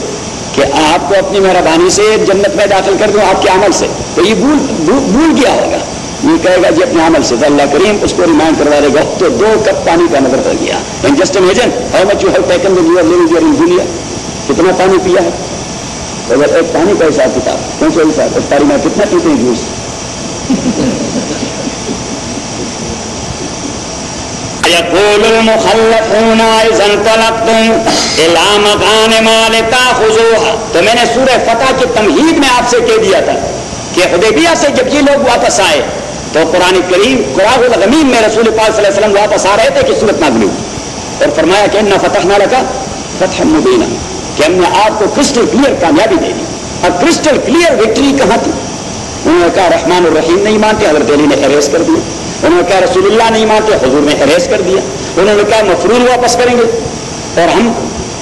कि आपको अपनी मेहरबानी से जन्नत में दाखिल कर दूँ आपके अमल से। तो ये भूल भूल गया होगा। ये कहेगा, जी, अपने अमल से। तो अल्लाह करीम उसको रिमाइंड करवा देगा तो दो कप पानी का नज़र पड़ गया and just imagine how much you have taken your living your इंजुलिया कितना पानी पिया है? अगर एक पानी का हिसाब किताब। कौन सा हिसाब इफ्तारी में कितना पीते हैं जूस? तो मैंने सूर्य फतेह की तमहीद में आपसे कह दिया था कि हदेबिया से जब ये लोग वापस आए तो कुरान करीम कुरान गमीन में रसूल पाक वापस आ रहे थे कि सूरत नागलू और फरमाया कि न फतह ना लगा फतह मुबीना। कि हमने आपको क्रिस्टल क्लियर कामयाबी दे दी और क्रिस्टल क्लियर विक्ट्री कहाँ थी? उन्होंने कहा रहमान और रहीम नहीं मानते हज़रत अली ने अरेस कर दिया। उन्होंने कहा, रसूलुल्लाह नहीं मानते, हजूर ने अरेस कर दिया। उन्होंने कहा मफरूल वापस करेंगे और हम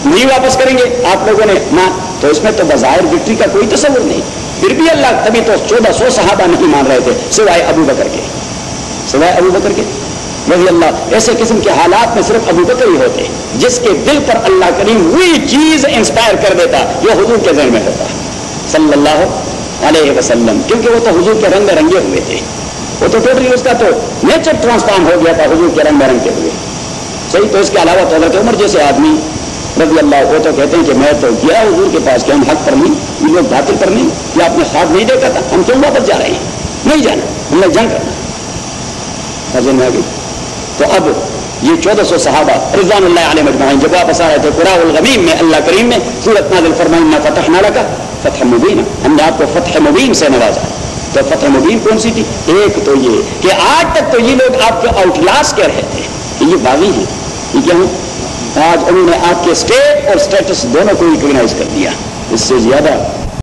नहीं वापस करेंगे। आप लोगों ने, ना तो इसमें तो बाज़ार विक्ट्री का कोई तस्वुर नहीं। फिर भी अल्लाह तभी तो चौदह सौ सहाबा नहीं मान रहे थे, सिवाय अबू बकर के। सिवाय अबू बकर के। रज़ी अल्लाह ऐसे किस्म के हालात में सिर्फ़ अबू बकर ही होते, जिसके दिल पर अल्लाह करीम वही चीज़ इंस्पायर कर देता, जो हुजूर के जहन में होता। सल्लल्लाहु अलैहि वसल्लम। क्योंकि वो तो हुजूर के रंग रंगे हुए थे। वो तो टोटली उसका तो नेचर ट्रांसफॉर्म हो गया था, हुजूर के रंग रंग के हुए। सही तो इसके अलावा तो हज़रत उमर जैसे आदमी रज़ी अल्लाह वो तो कहते हैं कि मैं तो गया हुजूर के पास कि हक पर नहीं, ये लोग बातिल पर नहीं, या आपने ख्वाब नहीं देखा था, हम क्यों वापस जा रहे हैं? नहीं जाना, हमने जंग करना। नज़र में आ गई। तो अब ये चौदह सौ सहाबा रिजवान मजमाइन जब वापस आ रहे थे कुरामीम में अल्लाह करीम ने सूरत फरमाई ना फतह नाला का फतह मुबीन हमने आपको फतह मुबीन से नवाजा तो फतह मुबीन कौन सी थी एक तो ये कि आज तक तो ये लोग आपके आउटलास कह रहे थे ये बागी हैं ये क्या है आज उन्होंने आपके स्टेट और स्टेटस दोनों को रिकोगनाइज कर दिया इससे ज़्यादा